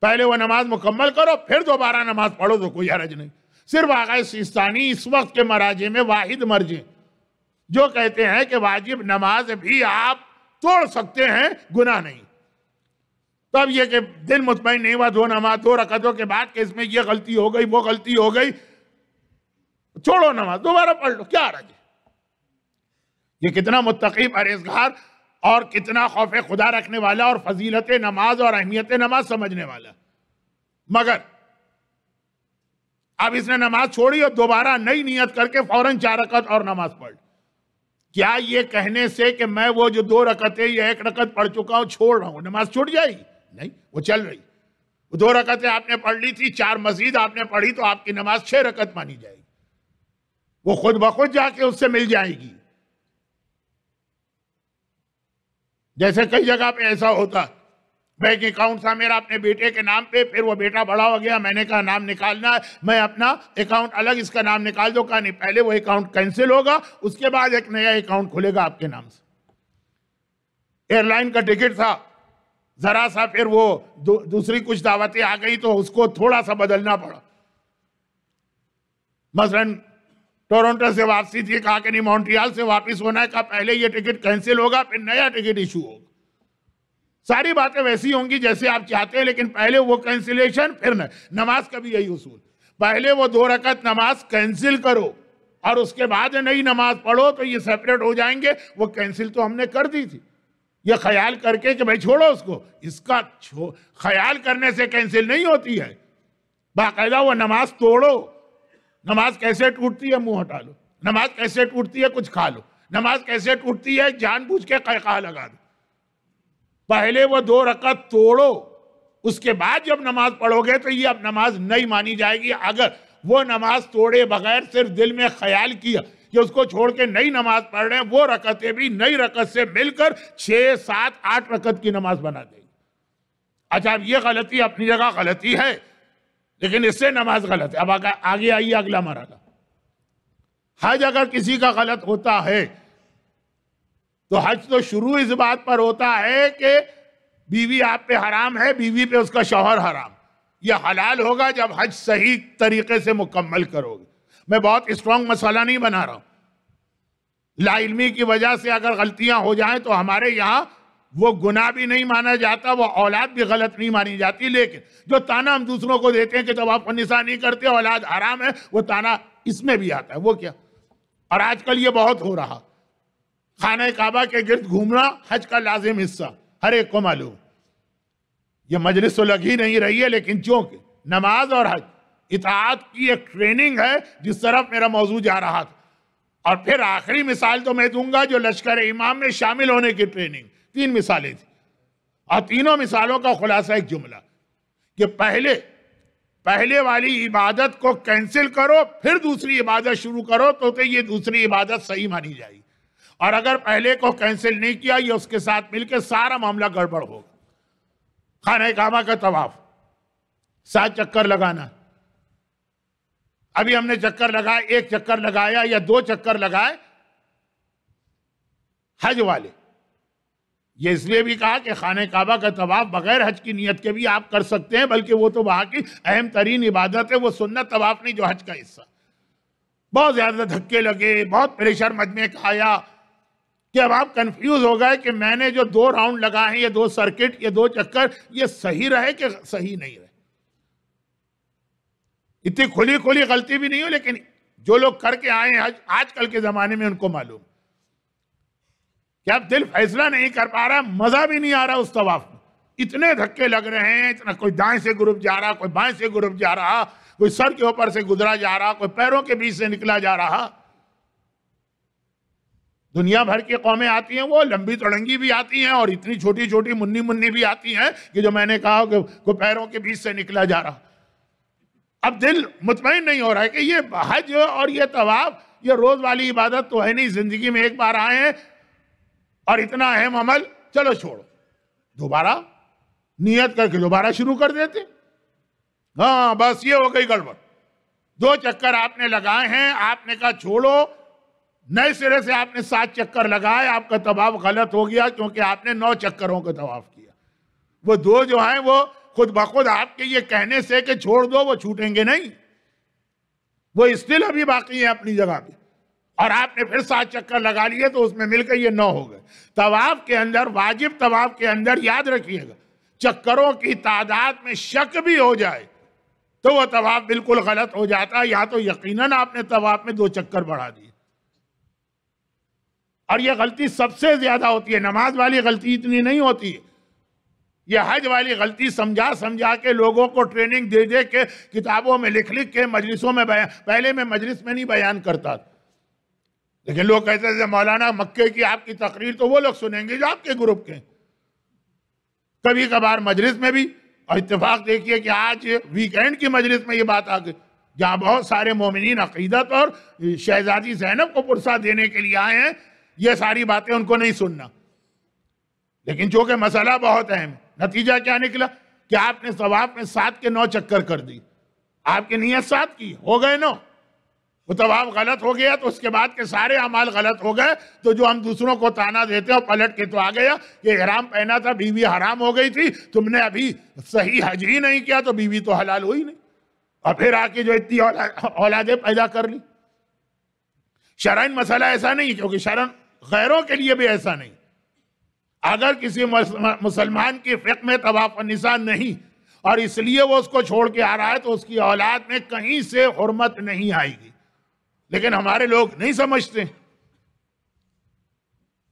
پہلے وہ نماز مکمل کرو، پھر دوبارہ نماز پڑھو، تو کوئی حرج نہیں۔ صرف آغاز سیستانی اس وقت کے مراجے میں واحد مرجے جو کہتے ہیں کہ واجب نماز بھی آپ توڑ سکتے ہیں، گناہ نہیں۔ تب یہ کہ دل مطمئن نہیں ہوا، دو نماز، دو رکعتوں کے بعد کہ اس میں یہ غلطی ہو گئی، وہ غلطی ہو گئی۔ چھوڑو نماز، دوبارہ پڑھ لو، کیا رہا یہ کتنا متقی پرہیزگار اور کتنا خوف خدا رکھنے والا اور فضیلت نماز اور اہمیت نماز سمجھنے والا۔ مگر اب اس نے نماز چھوڑی اور دوبارہ نئی نیت کر کے فوراً چار رکعت اور نماز پڑھ کیا یہ کہنے سے کہ میں وہ جو دو رکعتیں یا ایک رکعت پڑھ چکا ہوں چھوڑ رہا ہوں؟ نماز چھوٹ جائے گی؟ نہیں، وہ چل رہی۔ وہ دو رکعتیں آپ نے پڑھ لی تھی، چار مزید آپ نے پڑھی تو آپ کی نماز چھ رکعت مانی جائے گی۔ وہ خود بخود جا کے اس سے مل جائے گی۔ جیسے کئی جگہ پہ ایسا ہوتا بینک اکاؤنٹ تھا میرا اپنے بیٹے کے نام پہ پھر وہ بیٹا بڑا ہو گیا، میں نے کہا نام نکالنا ہے، میں اپنا اکاؤنٹ الگ اس کا نام نکال دو، کہا نہیں، پہلے وہ اکاؤنٹ کینسل ہوگا، اس کے بعد ایک نیا اکاؤنٹ کھلے گا آپ کے نام سے۔ ایئر لائن کا ٹکٹ تھا، ذرا سا پھر وہ دوسری کچھ دعوتیں آ گئی تو اس کو تھوڑا سا بدلنا پڑا۔ مثلا ٹورنٹو سے واپسی تھی، کہا کہ نہیں، مونٹریال سے واپس ہونا ہے، کہا پہلے یہ ٹکٹ کینسل ہوگا، پھر نیا ٹکٹ ایشو ہوگا۔ ساری باتیں ویسی ہوں گی جیسے آپ چاہتے ہیں، لیکن پہلے وہ کینسلیشن پھر نماز کا بھی یہی اصول۔ پہلے وہ دو رکعت نماز کینسل کرو، اور اس کے بعد نئی نماز پڑھو تو یہ سیپریٹ ہو جائیں گے۔ وہ کینسل تو ہم نے کر دی تھی۔ یہ خیال کر کے کہ بھائی چھوڑو اس کو۔ اس کا خیال کرنے سے کینسل نہیں ہوتی ہے۔ باقاعدہ وہ نماز توڑو۔ نماز کیسے ٹوٹتی ہے؟ منہ ہٹا لو۔ نماز کیسے ٹوٹتی ہے؟ کچھ کھا لو۔ نماز کیسے ٹوٹتی ہے؟ جان بوجھ کے قیقہ لگا دو۔ پہلے وہ دو رکعت توڑو، اس کے بعد جب نماز پڑھو گے تو یہ اب نماز نہیں مانی جائے گی۔ اگر وہ نماز توڑے بغیر صرف دل میں خیال کیا کہ اس کو چھوڑ کے نئی نماز پڑھ رہے ہیں، وہ رکعتیں بھی نئی رکعت سے مل کر چھ، سات، آٹھ رکعت کی نماز بنا دے گی اچھا اب یہ غلطی اپنی جگہ غلطی ہے، لیکن اس سے نماز غلط ہے۔ اب آگے آئیے اگلا مرحلہ۔ حج اگر کسی کا غلط ہوتا ہے تو حج تو شروع اس بات پر ہوتا ہے کہ بیوی آپ پہ حرام ہے، بیوی پہ اس کا شوہر حرام۔ یہ حلال ہوگا جب حج صحیح طریقے سے مکمل کرو گے۔ میں بہت اسٹرانگ مسئلہ نہیں بنا رہا ہوں۔ لا علمی کی وجہ سے اگر غلطیاں ہو جائیں تو ہمارے یہاں وہ گناہ بھی نہیں مانا جاتا، وہ اولاد بھی غلط نہیں مانی جاتی۔ لیکن جو تانا ہم دوسروں کو دیتے ہیں کہ جب آپ نسا نہیں کرتے، اولاد حرام ہے، وہ تانا اس میں بھی آتا ہے۔ وہ کیا؟ اور آج کل یہ بہت ہو رہا۔ خانہ کعبہ کے گرد گھومنا حج کا لازم حصہ، ہر ایک کو معلوم۔ یہ مجلس تو لگ ہی نہیں رہی ہے، لیکن چونکہ نماز اور حج اطاعت کی ایک ٹریننگ ہے، جس طرف میرا موضوع جا رہا تھا۔ اور پھر آخری مثال تو میں دوں گا جو لشکر امام میں شامل ہونے کی ٹریننگ۔ تین مثالیں تھیں۔ اور تینوں مثالوں کا خلاصہ ایک جملہ، کہ پہلے پہلے والی عبادت کو کینسل کرو، پھر دوسری عبادت شروع کرو تو یہ دوسری عبادت صحیح مانی جائے گی۔ اور اگر پہلے کو کینسل نہیں کیا، یہ اس کے ساتھ مل کے سارا معاملہ گڑبڑ ہوگا۔ خانہ کعبہ کا طواف۔ سات چکر لگانا۔ ابھی ہم نے چکر لگایا ایک چکر لگایا یا دو چکر لگائے۔ حج والے۔ یہ اس لیے بھی کہا کہ خانہ کعبہ کا طواف بغیر حج کی نیت کے بھی آپ کر سکتے ہیں، بلکہ وہ تو وہاں کی اہم ترین عبادت ہے، وہ سنت طواف نہیں جو حج کا حصہ۔ بہت زیادہ دھکے لگے، بہت پریشر مجمع کھایا۔ کہ اب آپ کنفیوز ہو گئے کہ میں نے جو دو راؤنڈ لگائے ہیں، یہ دو سرکٹ یہ دو چکر، یہ صحیح رہے کہ صحیح نہیں رہے؟ اتنی کھلی کھلی غلطی بھی نہیں ہو لیکن جو لوگ کر کے آئے ہیں آج کل کے زمانے میں ان کو معلوم۔ کہ اب دل فیصلہ نہیں کر پا رہا، مزہ بھی نہیں آ رہا اس طواف میں۔ اتنے دھکے لگ رہے ہیں، اتنا کوئی دائیں سے گروپ جا رہا، کوئی بائیں سے گروپ جا رہا، کوئی سر کے اوپر سے گزرا جا رہا، کوئی پیروں کے بیچ سے نکلا جا رہا۔ دنیا بھر کی قومیں آتی ہیں، وہ لمبی تڑنگی بھی آتی ہیں اور اتنی چھوٹی چھوٹی منی منی بھی آتی ہیں کہ جو میں نے کہا کہ کوئی پیروں کے بیچ سے نکلا جا رہا۔ اب دل مطمئن نہیں ہو رہا ہے کہ یہ حج اور یہ طواف، یہ روز والی عبادت تو ہے نہیں، زندگی میں ایک بار آئے ہیں اور اتنا اہم عمل، چلو چھوڑو۔ دوبارہ نیت کر کے دوبارہ شروع کر دیتے۔ ہاں بس یہ ہو گئی گڑبڑ۔ دو چکر آپ نے لگائے ہیں، آپ نے کہا چھوڑو۔ نئے سرے سے آپ نے سات چکر لگائے، آپ کا طواف غلط ہو گیا کیونکہ آپ نے نو چکروں کا طواف کیا۔ وہ دو جو ہیں وہ خود بخود آپ کے یہ کہنے سے کہ چھوڑ دو، وہ چھوٹیں گے نہیں۔ وہ اسٹل ابھی باقی ہیں اپنی جگہ پہ۔ اور آپ نے پھر سات چکر لگا لیے تو اس میں مل کر یہ نو ہو گئے۔ طواف کے اندر، واجب طواف کے اندر یاد رکھیے گا، چکروں کی تعداد میں شک بھی ہو جائے تو وہ طواف بالکل غلط ہو جاتا، یا تو یقیناً آپ نے طواف میں دو چکر بڑھا دیے۔ اور یہ غلطی سب سے زیادہ ہوتی ہے۔ نماز والی غلطی اتنی نہیں ہوتی۔ ہے یہ حج والی غلطی سمجھا سمجھا کے لوگوں کو ٹریننگ دے دے کے کتابوں میں لکھ لکھ کے مجلسوں میں بیان، پہلے میں مجلس میں نہیں بیان کرتا۔ تھا لیکن لوگ کہتے تھے مولانا مکے کی آپ کی تقریر تو وہ لوگ سنیں گے جو آپ کے گروپ کے کبھی کبھار مجلس میں بھی اور اتفاق دیکھیے کہ آج ویکینڈ کی مجلس میں یہ بات آ گئی۔ جہاں بہت سارے مومنین عقیدت اور شہزادی زینب کو پرسا دینے کے لیے آئے ہیں یہ ساری باتیں ان کو نہیں سننا۔ لیکن چونکہ مسئلہ بہت اہم، نتیجہ کیا نکلا؟ کہ آپ نے ثواب میں سات کے نو چکر کر دی۔ آپ کی نیت سات کی، ہو گئے نو۔ وہ طواف غلط ہو گیا تو اس کے بعد کے سارے عمال غلط ہو گئے۔ تو جو ہم دوسروں کو تانا دیتے اور پلٹ کے تو آ گیا کہ احرام پہنا تھا، بیوی حرام ہو گئی تھی، تم نے ابھی صحیح حج ہی نہیں کیا تو بیوی تو حلال ہوئی نہیں۔ اور پھر آ کے جو اتنی اولادیں پیدا کر لی۔ شرائن مسئلہ ایسا نہیں، کیونکہ شرن غیروں کے لیے بھی ایسا نہیں۔ اگر کسی مسلمان کی فقہ میں طواف نسان نہیں اور اس لیے وہ اس کو چھوڑ کے آ رہا ہے تو اس کی اولاد میں کہیں سے حرمت نہیں آئے گی۔ لیکن ہمارے لوگ نہیں سمجھتے۔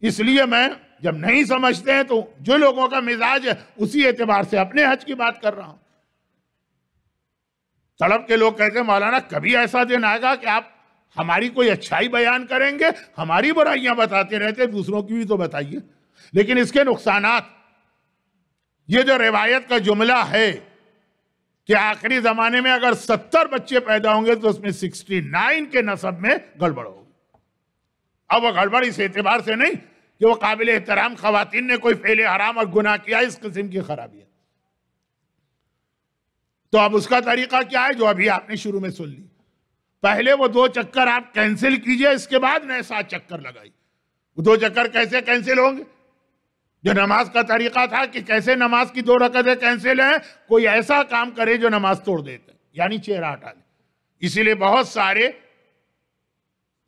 اس لیے میں جب نہیں سمجھتے ہیں تو جو لوگوں کا مزاج ہے، اسی اعتبار سے اپنے حج کی بات کر رہا ہوں۔ طلب کے لوگ کہتے ہیں، مولانا کبھی ایسا دن آئے گا کہ آپ ہماری کوئی اچھائی بیان کریں گے؟ ہماری برائیاں بتاتے رہتے، دوسروں کی بھی تو بتائیے۔ لیکن اس کے نقصانات، یہ جو روایت کا جملہ ہے کہ آخری زمانے میں اگر ستر بچے پیدا ہوں گے تو اس میں سکسٹی نائن کے نصب میں گڑبڑ ہوگی۔ اب وہ گڑبڑ اس اعتبار سے نہیں کہ وہ قابل احترام خواتین نے کوئی فیل حرام اور گناہ کیا، اس قسم کی خرابی ہے تو اب اس کا طریقہ کیا ہے جو ابھی آپ نے شروع میں سن لی؟ پہلے وہ دو چکر آپ کینسل کیجیے، اس کے بعد نئے سات چکر لگائی۔ وہ دو چکر کیسے کینسل ہوں گے؟ جو نماز کا طریقہ تھا کہ کیسے نماز کی دو رکعتیں کینسل ہیں، کوئی ایسا کام کرے جو نماز توڑ دیتے یعنی چہرہ ہٹا لے اسی لیے بہت سارے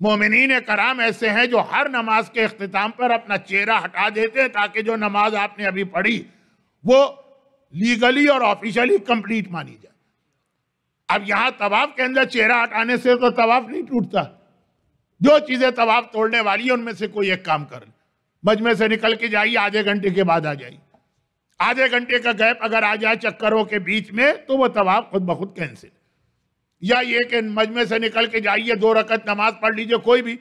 مومنین کرام ایسے ہیں جو ہر نماز کے اختتام پر اپنا چہرہ ہٹا دیتے ہیں تاکہ جو نماز آپ نے ابھی پڑھی وہ لیگلی اور آفیشلی کمپلیٹ مانی جائے۔ اب یہاں طواف کے اندر چہرہ ہٹانے سے تو طواف نہیں ٹوٹتا۔ جو چیزیں طواف توڑنے والی ہیں، ان میں سے کوئی ایک کام کر۔ مجمع سے نکل کے جائیے آدھے گھنٹے کے بعد آ جائیے آدھے گھنٹے کا گیپ اگر آ جائے چکروں کے بیچ میں، تو وہ طواف خود بخود کینسل۔ یا یہ کہ مجمع سے نکل کے جائیے، دو رکعت نماز پڑھ لیجیے، کوئی بھی۔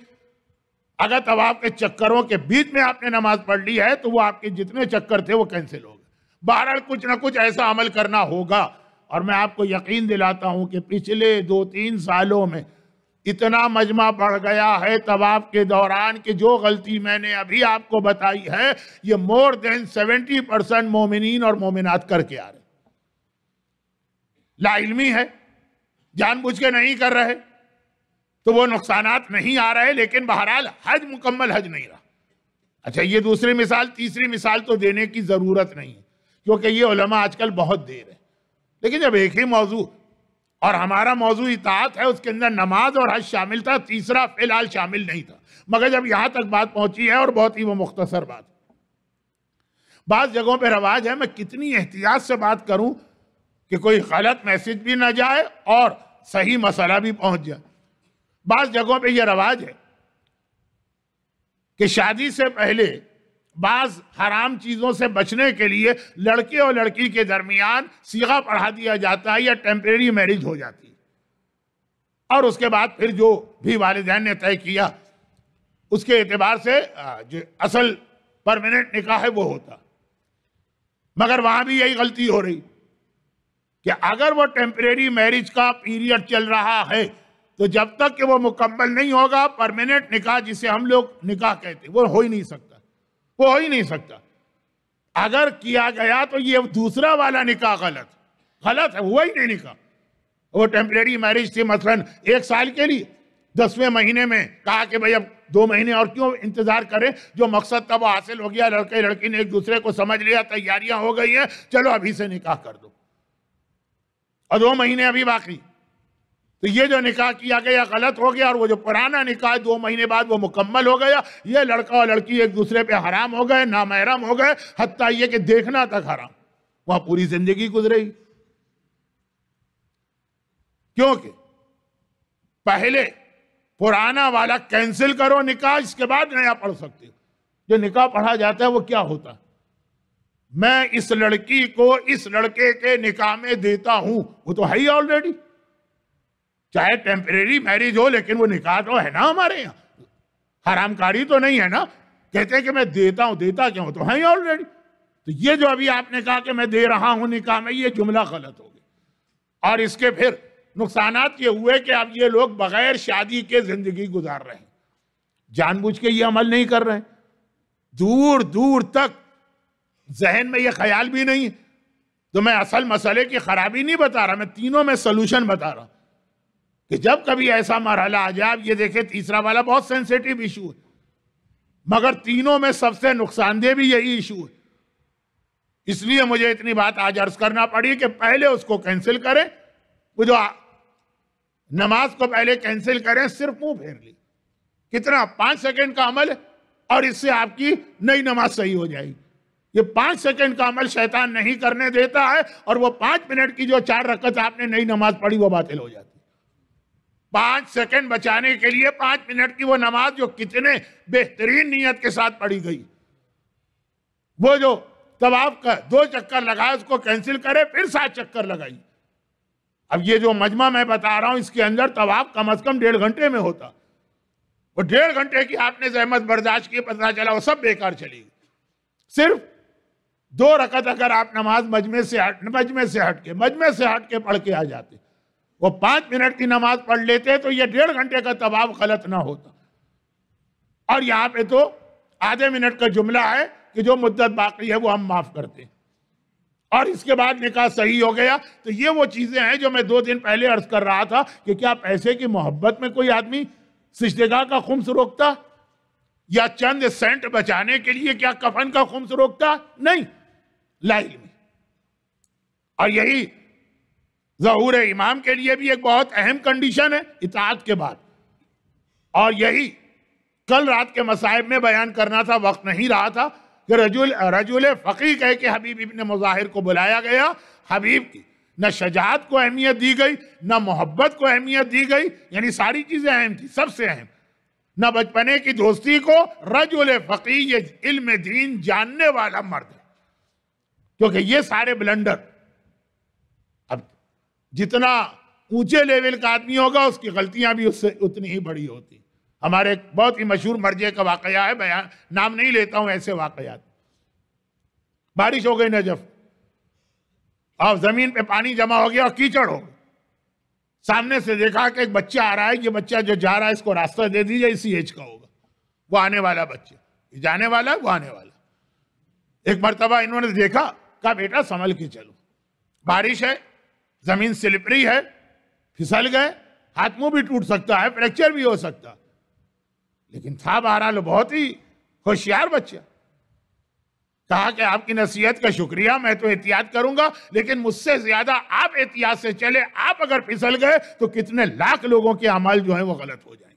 اگر طواف کے چکروں کے بیچ میں آپ نے نماز پڑھ لی ہے، تو وہ آپ کے جتنے چکر تھے، وہ کینسل ہو گئے۔ بہرحال کچھ نہ کچھ ایسا عمل کرنا ہوگا۔ اور میں آپ کو یقین دلاتا ہوں کہ پچھلے دو تین سالوں میں اتنا مجمع بڑھ گیا ہے طواف کے دوران کہ جو غلطی میں نے ابھی آپ کو بتائی ہے، یہ مور دین سیونٹی پرسنٹ مومنین اور مومنات کر کے آ رہے لا علمی ہے، جان بوجھ کے نہیں کر رہے، تو وہ نقصانات نہیں آ رہے، لیکن بہرحال حج مکمل حج نہیں رہا۔ اچھا یہ دوسری مثال، تیسری مثال تو دینے کی ضرورت نہیں کیونکہ یہ علماء آج کل بہت دیر ہے لیکن جب ایک ہی موضوع اور ہمارا موضوع اطاعت ہے، اس کے اندر نماز اور حج شامل تھا، تیسرا فی الحال شامل نہیں تھا۔ مگر جب یہاں تک بات پہنچی ہے اور بہت ہی وہ مختصر بات۔ بعض جگہوں پہ رواج ہے، میں کتنی احتیاط سے بات کروں کہ کوئی غلط میسج بھی نہ جائے اور صحیح مسئلہ بھی پہنچ جائے۔ بعض جگہوں پہ یہ رواج ہے کہ شادی سے پہلے بعض حرام چیزوں سے بچنے کے لیے لڑکے اور لڑکی کے درمیان سیغہ پڑھا دیا جاتا ہے یا ٹیمپریری میرج ہو جاتی ہے۔ اور اس کے بعد پھر جو بھی والدین نے طے کیا، اس کے اعتبار سے جو اصل پرمنٹ نکاح ہے وہ ہوتا۔ مگر وہاں بھی یہی غلطی ہو رہی کہ اگر وہ ٹیمپریری میرج کا پیریڈ چل رہا ہے، تو جب تک کہ وہ مکمل نہیں ہوگا پرمیننٹ نکاح جسے ہم لوگ نکاح کہتے وہ ہو ہی نہیں سکتا۔ وہ ہو ہی نہیں سکتا۔ اگر کیا گیا تو یہ دوسرا والا نکاح غلط۔ غلط ہے، ہوا ہی نہیں نکاح۔ وہ ٹیمپریری میرج تھی مثلا ایک سال کے لیے۔ دسویں مہینے میں کہا کہ بھئی اب دو مہینے اور کیوں انتظار کریں؟ جو مقصد تھا وہ حاصل ہو گیا۔ لڑکے لڑکی نے ایک دوسرے کو سمجھ لیا، تیاریاں ہو گئی ہیں۔ چلو ابھی سے نکاح کر دو۔ اور دو مہینے ابھی باقی۔ تو یہ جو نکاح کیا گیا غلط ہو گیا اور وہ جو پرانا نکاح دو مہینے بعد وہ مکمل ہو گیا، یہ لڑکا اور لڑکی ایک دوسرے پہ حرام ہو گئے، نامحرم ہو گئے، حتیٰ یہ کہ دیکھنا تک حرام۔ وہاں پوری زندگی گزرے کیونکہ پہلے پرانا والا کینسل کرو نکاح، اس کے بعد نیا پڑھ سکتے ہو۔ جو نکاح پڑھا جاتا ہے وہ کیا ہوتا ہے؟ میں اس لڑکی کو اس لڑکے کے نکاح میں دیتا ہوں، وہ تو ہے ہی آلریڈی چاہے ٹیمپریری میریج ہو، لیکن وہ نکاح تو ہے نا ہمارے یہاں۔ حرام کاری تو نہیں ہے نا۔ کہتے ہیں کہ میں دیتا ہوں، دیتا کیوں؟ تو ہے آلریڈی تو یہ جو ابھی آپ نے کہا کہ میں دے رہا ہوں نکاح میں، یہ جملہ غلط ہو گیا۔ اور اس کے پھر نقصانات یہ ہوئے کہ اب یہ لوگ بغیر شادی کے زندگی گزار رہے ہیں۔ جان بوجھ کے یہ عمل نہیں کر رہے ہیں۔ دور دور تک ذہن میں یہ خیال بھی نہیں تو میں اصل مسئلے کی خرابی نہیں بتا رہا، میں تینوں میں سلوشن بتا رہا ہوں۔ کہ جب کبھی ایسا مرحلہ آ جائے، آپ یہ دیکھیں، تیسرا والا بہت سینسیٹیو ایشو ہے۔ مگر تینوں میں سب سے نقصان دہ بھی یہی ایشو ہے۔ اس لیے مجھے اتنی بات آج عرض کرنا پڑی کہ پہلے اس کو کینسل کریں۔ وہ جو نماز کو پہلے کینسل کریں، صرف منہ پھیر لی کتنا؟ پانچ سیکنڈ کا عمل ہے اور اس سے آپ کی نئی نماز صحیح ہو جائے گی۔ یہ پانچ سیکنڈ کا عمل شیطان نہیں کرنے دیتا ہے اور وہ پانچ منٹ کی جو چار رکعت آپ نے نئی نماز پڑھی، وہ باطل ہو جاتی پانچ سیکنڈ بچانے کے لیے پانچ منٹ کی وہ نماز جو کتنے بہترین نیت کے ساتھ پڑھی گئی۔ وہ جو طواف کا دو چکر لگائے اس کو کینسل کرے، پھر سات چکر لگائی۔ اب یہ جو مجمع میں بتا رہا ہوں، اس کے اندر طواف کم از کم ڈیڑھ گھنٹے میں ہوتا۔ وہ ڈیڑھ گھنٹے کی آپ نے زحمت برداشت کی، پتہ چلا وہ سب بیکار چلی صرف دو رکعت اگر آپ نماز مجمع سے ہٹ، مجمع سے ہٹ کے، مجمع سے ہٹ کے پڑھ کے آ جاتے۔ وہ پانچ منٹ کی نماز پڑھ لیتے تو یہ ڈیڑھ گھنٹے کا طواف غلط نہ ہوتا۔ اور یہاں پہ تو آدھے منٹ کا جملہ ہے کہ جو مدت باقی ہے وہ ہم معاف کرتے ہیں۔ اور اس کے بعد نکاح صحیح ہو گیا۔ تو یہ وہ چیزیں ہیں جو میں دو دن پہلے عرض کر رہا تھا کہ کیا پیسے کی محبت میں کوئی آدمی سجدگاہ کا خمس روکتا؟ یا چند سینٹ بچانے کے لیے کیا کفن کا خمس روکتا؟ نہیں، لا علمی اور یہی ظہور امام کے لیے بھی ایک بہت اہم کنڈیشن ہے، اطاعت کے بعد۔ اور یہی کل رات کے مصائب میں بیان کرنا تھا، وقت نہیں رہا تھا کہ رجل رجل فقی کہہ کے حبیب ابن مظاہر کو بلایا گیا۔ حبیب کی نہ شجاعت کو اہمیت دی گئی، نہ محبت کو اہمیت دی گئی یعنی ساری چیزیں اہم تھی سب سے اہم۔ نہ بچپنے کی دوستی کو رجل فقی یہ علم دین جاننے والا مرد ہے۔ کیونکہ یہ سارے بلنڈر جتنا اونچے لیول کا آدمی ہوگا، اس کی غلطیاں بھی اس سے اتنی ہی بڑی ہوتی۔ ہمارے بہت ہی مشہور مرجے کا واقعہ ہے بیان نام نہیں لیتا ہوں، ایسے واقعات۔ بارش ہو گئی نجف اور زمین پہ پانی جمع ہو گیا اور کیچڑ ہو گیا سامنے سے دیکھا کہ ایک بچہ آ رہا ہے، یہ بچہ جو جا رہا ہے، اس کو راستہ دے دیجیے اسی ایج کا ہوگا۔ وہ آنے والا بچہ۔ جانے والا ہے، وہ آنے والا۔ ایک مرتبہ انہوں نے دیکھا، کہا بیٹا، سنبھل کے چلو۔ بارش ہے زمین سلپری ہے، پھسل گئے، ہاتھ منہ بھی ٹوٹ سکتا ہے، فریکچر بھی ہو سکتا۔ لیکن تھا بہرحال بہت ہی ہوشیار بچہ۔ کہا کہ آپ کی نصیحت کا شکریہ، میں تو احتیاط کروں گا، لیکن مجھ سے زیادہ آپ احتیاط سے چلے، آپ اگر پھسل گئے تو کتنے لاکھ لوگوں کے عمل جو ہیں وہ غلط ہو جائیں۔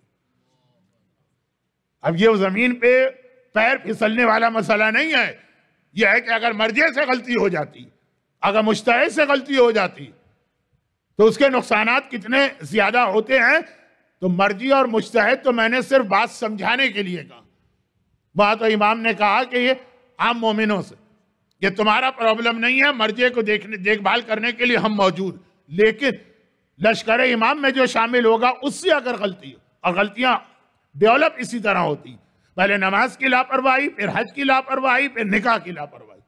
اب یہ زمین پہ پیر پھسلنے والا مسئلہ نہیں ہے۔ یہ ہے کہ اگر مرجے سے غلطی ہو جاتی، اگر مشتحد سے غلطی ہو جاتی تو اس کے نقصانات کتنے زیادہ ہوتے ہیں؟ تو مرجی اور مشتحد تو میں نے صرف بات سمجھانے کے لیے کہا۔ وہاں تو امام نے کہا کہ یہ عام مومنوں سے، یہ تمہارا پرابلم نہیں ہے مرجے کو دیکھنے دیکھ بھال کرنے کے لیے ہم موجود لیکن لشکر امام میں جو شامل ہوگا، اس سے اگر غلطی ہو، اور غلطیاں ڈیولپ اسی طرح ہوتی پہلے نماز کی لاپرواہی، پھر حج کی لاپرواہی، پھر نکاح کی لاپرواہی۔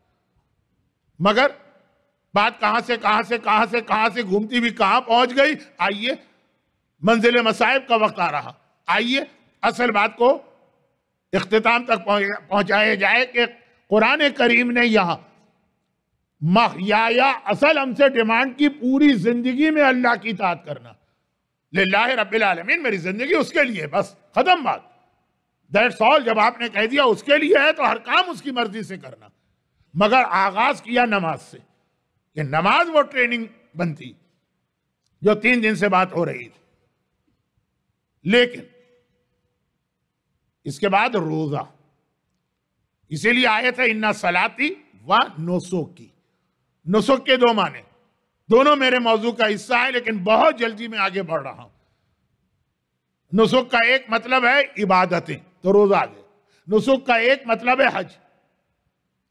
مگر بات کہاں سے کہاں سے کہاں سے کہاں سے گھومتی بھی کہاں پہنچ گئی؟ آئیے، منزل مسائب کا وقت آ رہا۔ آئیے، اصل بات کو اختتام تک پہنچائے جائے کہ قرآن کریم نے یہاں محیا اصل ہم سے ڈیمانڈ کی پوری زندگی میں اللہ کی اطاعت کرنا۔ للہ رب العالمین، میری زندگی اس کے لیے، بس ختم بات۔ دیٹس آل جب آپ نے کہہ دیا اس کے لیے ہے تو ہر کام اس کی مرضی سے کرنا۔ مگر آغاز کیا نماز سے۔ کہ نماز وہ ٹریننگ بنتی جو تین دن سے بات ہو رہی تھی۔ لیکن اس کے بعد روزہ۔ اسی لیے آئے تھے انا سلاتی و نسوک کی نسوک کے دو معنی۔ دونوں میرے موضوع کا حصہ ہے لیکن بہت جلدی میں آگے بڑھ رہا ہوں۔ نسوک کا ایک مطلب ہے عبادتیں۔ تو روزہ آگے نسوک کا ایک مطلب ہے حج۔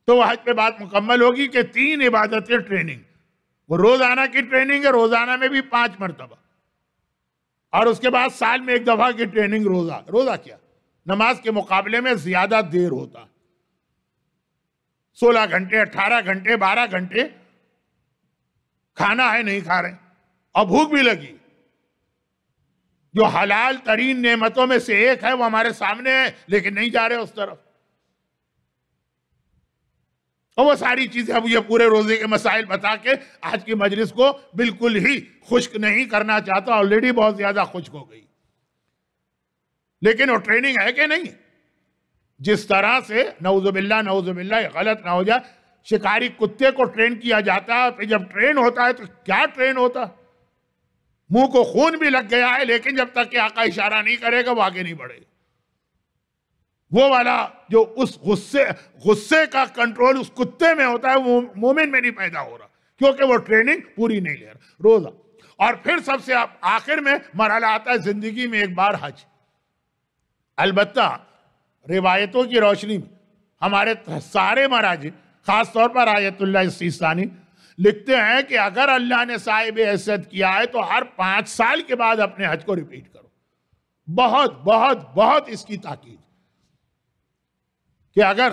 تو وہ حج پہ بات مکمل ہوگی کہ تین عبادتیں ٹریننگ وہ روزانہ کی ٹریننگ ہے، روزانہ میں بھی پانچ مرتبہ۔ اور اس کے بعد سال میں ایک دفعہ کی ٹریننگ روزہ۔ روزہ کیا؟ نماز کے مقابلے میں زیادہ دیر ہوتا۔ سولہ گھنٹے، اٹھارہ گھنٹے، بارہ گھنٹے۔ کھانا ہے، نہیں کھا رہے۔ اور بھوک بھی لگی۔ جو حلال ترین نعمتوں میں سے ایک ہے، وہ ہمارے سامنے ہے، لیکن نہیں جا رہے اس طرف۔ اور وہ ساری چیزیں اب یہ پورے روزے کے مسائل بتا کے آج کی مجلس کو بالکل ہی خشک نہیں کرنا چاہتا آلریڈی بہت زیادہ خشک ہو گئی۔ لیکن وہ ٹریننگ ہے کہ نہیں؟ جس طرح سے نعوذ باللہ نعوذ باللہ غلط نہ ہو جائے۔ شکاری کتے کو ٹرین کیا جاتا ہے پھر جب ٹرین ہوتا ہے تو کیا ٹرین ہوتا؟ منہ کو خون بھی لگ گیا ہے، لیکن جب تک کہ آقا اشارہ نہیں کرے گا، وہ آگے نہیں بڑھے گا۔ وہ والا جو اس غصے غصے کا کنٹرول اس کتے میں ہوتا ہے، وہ مومن میں نہیں پیدا ہو رہا، کیونکہ وہ ٹریننگ پوری نہیں لے رہا۔ روزہ۔ اور پھر سب سے آخر میں مرحلہ آتا ہے زندگی میں ایک بار حج۔ البتہ روایتوں کی روشنی میں ہمارے سارے مراجع، خاص طور پر آیت اللہ سیستانی لکھتے ہیں کہ اگر اللہ نے صاحب حیثیت کیا ہے تو ہر پانچ سال کے بعد اپنے حج کو ریپیٹ کرو۔ بہت بہت بہت اس کی تاکید۔ کہ اگر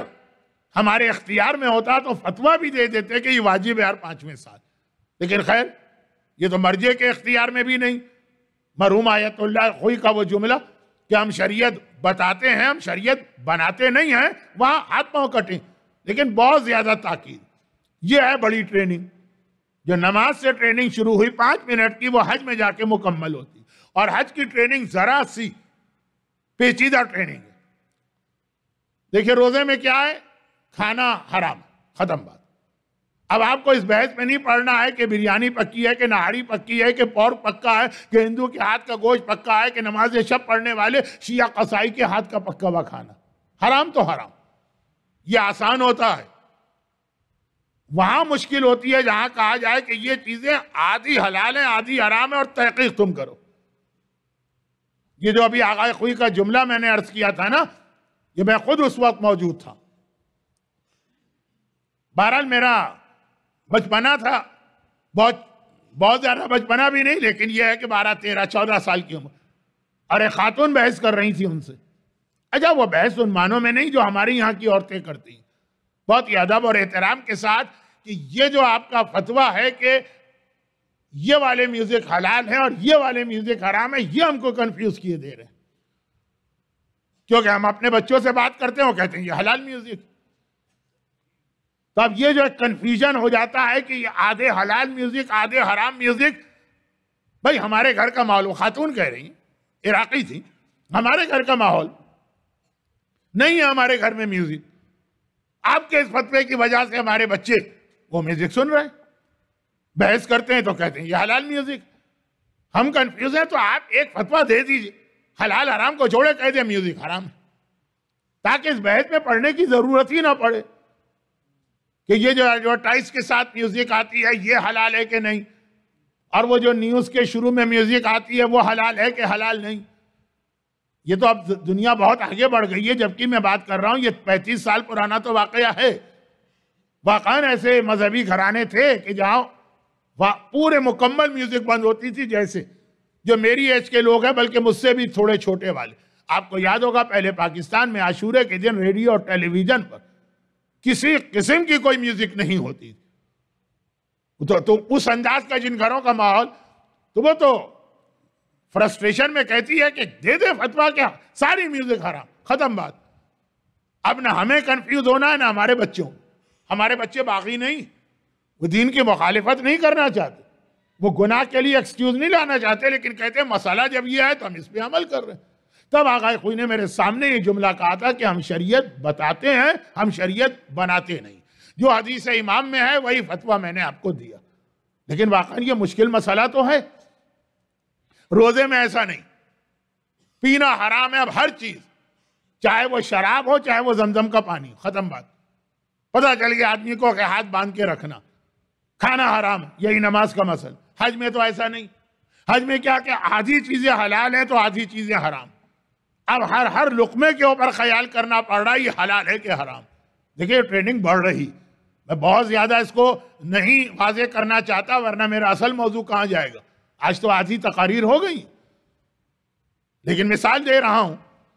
ہمارے اختیار میں ہوتا تو فتوہ بھی دے دیتے کہ یہ واجب ہے ہر پانچویں سال۔ لیکن خیر، یہ تو مرجے کے اختیار میں بھی نہیں۔ مرحوم آیت اللہ خوئی کا وہ جملہ کہ ہم شریعت بتاتے ہیں، ہم شریعت بناتے نہیں ہیں، وہاں ہاتھ پاؤں کٹیں۔ لیکن بہت زیادہ تاکید۔ یہ ہے بڑی ٹریننگ۔ جو نماز سے ٹریننگ شروع ہوئی، پانچ منٹ کی، وہ حج میں جا کے مکمل ہوتی۔ اور حج کی ٹریننگ ذرا سی پیچیدہ ٹریننگ ہے دیکھیں روزے میں کیا ہے؟ کھانا حرام، ختم بات۔ اب آپ کو اس بحث میں نہیں پڑھنا ہے کہ بریانی پکی ہے، کہ نہاری پکی ہے، کہ پورک پکا ہے، کہ ہندو کے ہاتھ کا گوشت پکا ہے، کہ نماز شب پڑھنے والے شیعہ قصائی کے ہاتھ کا پکا ہوا کھانا۔ حرام تو حرام۔ یہ آسان ہوتا ہے۔ وہاں مشکل ہوتی ہے جہاں کہا جائے کہ یہ چیزیں آدھی حلال ہیں، آدھی حرام ہے اور تحقیق تم کرو۔ یہ جو ابھی آغاز خوئی کا جملہ میں نے عرض کیا تھا نا یہ میں خود اس وقت موجود تھا۔ بہرحال میرا بچپنا تھا۔ بہت بہت زیادہ بچپنا بھی نہیں، لیکن یہ ہے کہ بارہ، تیرہ، چودہ سال کی عمر۔ اور ایک خاتون بحث کر رہی تھی ان سے۔ اچھا وہ بحث ان معنوں میں نہیں جو ہماری یہاں کی عورتیں کرتی ہیں۔ بہت ہی ادب اور احترام کے ساتھ کہ یہ جو آپ کا فتویٰ ہے کہ یہ والے میوزک حلال ہیں اور یہ والے میوزک حرام ہیں، یہ ہم کو کنفیوز کیے دے رہے ہیں۔ کیونکہ ہم اپنے بچوں سے بات کرتے ہیں، وہ کہتے ہیں، یہ حلال میوزک تو اب یہ جو کنفیوژن ہو جاتا ہے کہ یہ آدھے حلال میوزک آدھے حرام میوزک بھائی، ہمارے گھر کا ماحول خاتون کہہ رہی ہیں، عراقی تھی ہمارے گھر کا ماحول. نہیں ہے ہمارے گھر میں میوزک آپ کے اس فتوے کی وجہ سے ہمارے بچے وہ میوزک سن رہے ہیں۔ بحث کرتے ہیں تو کہتے ہیں، یہ حلال میوزک ہم کنفیوز ہیں، تو آپ ایک فتوہ دے دیجیے۔ حلال حرام کو چھوڑے، کہہ دیں میوزک حرام۔ تاکہ اس بحث میں پڑھنے کی ضرورت ہی نہ پڑے کہ یہ جو ایڈورٹائز کے ساتھ میوزک آتی ہے، یہ حلال ہے کہ نہیں؟ اور وہ جو نیوز کے شروع میں میوزک آتی ہے، وہ حلال ہے کہ حلال نہیں؟ یہ تو اب دنیا بہت آگے بڑھ گئی ہے۔ جبکہ میں بات کر رہا ہوں، یہ پینتیس سال پرانا تو واقعہ ہے۔ واقعا ایسے مذہبی گھرانے تھے کہ جہاں پورے مکمل میوزک بند ہوتی تھی جیسے۔ جو میری ایج کے لوگ ہیں، بلکہ مجھ سے بھی تھوڑے چھوٹے والے۔ آپ کو یاد ہوگا، پہلے پاکستان میں عاشورے کے دن ریڈیو اور ٹیلی ویژن پر کسی قسم کی کوئی میوزک نہیں ہوتی تو اس انداز کا جن گھروں کا ماحول، تو وہ تو فرسٹریشن میں کہتی ہے کہ دے دے فتوہ کیا، ساری میوزک حرام، ختم بات۔ اب نہ ہمیں کنفیوز ہونا ہے، نہ ہمارے بچوں۔ ہمارے بچے باغی نہیں، وہ دین کی مخالفت نہیں کرنا چاہتے۔ وہ گناہ کے لیے ایکسکیوز نہیں لانا چاہتے، لیکن کہتے ہیں مسئلہ جب یہ ہے تو ہم اس پہ عمل کر رہے ہیں۔ تب آغا خوئی نے میرے سامنے یہ جملہ کہا تھا کہ ہم شریعت بتاتے ہیں، ہم شریعت بناتے نہیں۔ جو حدیث امام میں ہے، وہی فتوہ میں نے آپ کو دیا۔ لیکن واقعا یہ مشکل مسئلہ تو ہے۔ روزے میں ایسا نہیں۔ پینا حرام ہے اب ہر چیز۔ چاہے وہ شراب ہو، چاہے وہ زمزم کا پانی، ختم بات۔ پتا چل گیا آدمی کو کہ ہاتھ باندھ کے رکھنا۔ کھانا حرام، یہی نماز کا مسئلہ۔ حج میں تو ایسا نہیں۔ حج میں کیا کہ آدھی چیزیں حلال ہیں تو آدھی چیزیں حرام۔ اب ہر ہر لقمے کے اوپر خیال کرنا پڑ رہا ہے، یہ حلال ہے کہ حرام۔ دیکھیں ٹریننگ بڑھ رہی۔ میں بہت زیادہ اس کو نہیں واضح کرنا چاہتا، ورنہ میرا اصل موضوع کہاں جائے گا؟ آج تو آدھی تقاریر ہو گئی۔ لیکن مثال دے رہا ہوں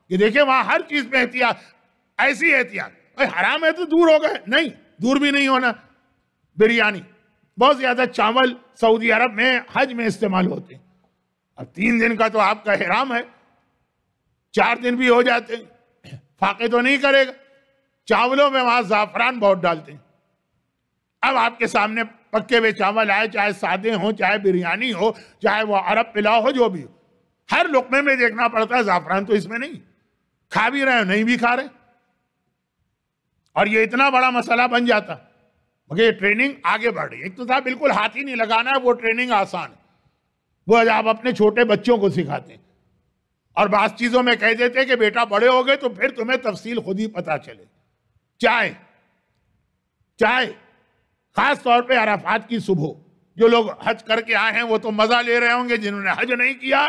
کہ دیکھیں وہاں ہر چیز میں احتیاط، ایسی احتیاط۔ حرام ہے تو دور ہو گئے۔ نہیں، دور بھی نہیں ہونا۔ بریانی۔ بہت زیادہ چاول سعودی عرب میں حج میں استعمال ہوتے ہیں۔ اب تین دن کا تو آپ کا حرام ہے۔ چار دن بھی ہو جاتے ہیں۔ فاقے تو نہیں کرے گا۔ چاولوں میں وہاں زعفران بہت ڈالتے ہیں۔ اب آپ کے سامنے پکے ہوئے چاول آئے، چاہے سادے ہوں، چاہے بریانی ہو، چاہے وہ عرب پلاؤ ہو، جو بھی ہو۔ ہر لقمے میں دیکھنا پڑتا ہے زعفران تو اس میں نہیں۔ کھا بھی رہے نہیں بھی کھا رہے۔ اور یہ اتنا بڑا مسئلہ بن جاتا۔ مگر یہ ٹریننگ آگے بڑھ رہی ہے۔ ایک تو تھا بالکل ہاتھ ہی نہیں لگانا ہے، وہ ٹریننگ آسان ہے۔ وہ آپ اپنے چھوٹے بچوں کو سکھاتے ہیں۔ اور بعض چیزوں میں کہہ دیتے کہ بیٹا بڑے ہو گئے تو پھر تمہیں تفصیل خود ہی پتا چلے۔ چائے چائے، خاص طور پہ عرفات کی صبح۔ جو لوگ حج کر کے آئے ہیں، وہ تو مزہ لے رہے ہوں گے۔ جنہوں نے حج نہیں کیا،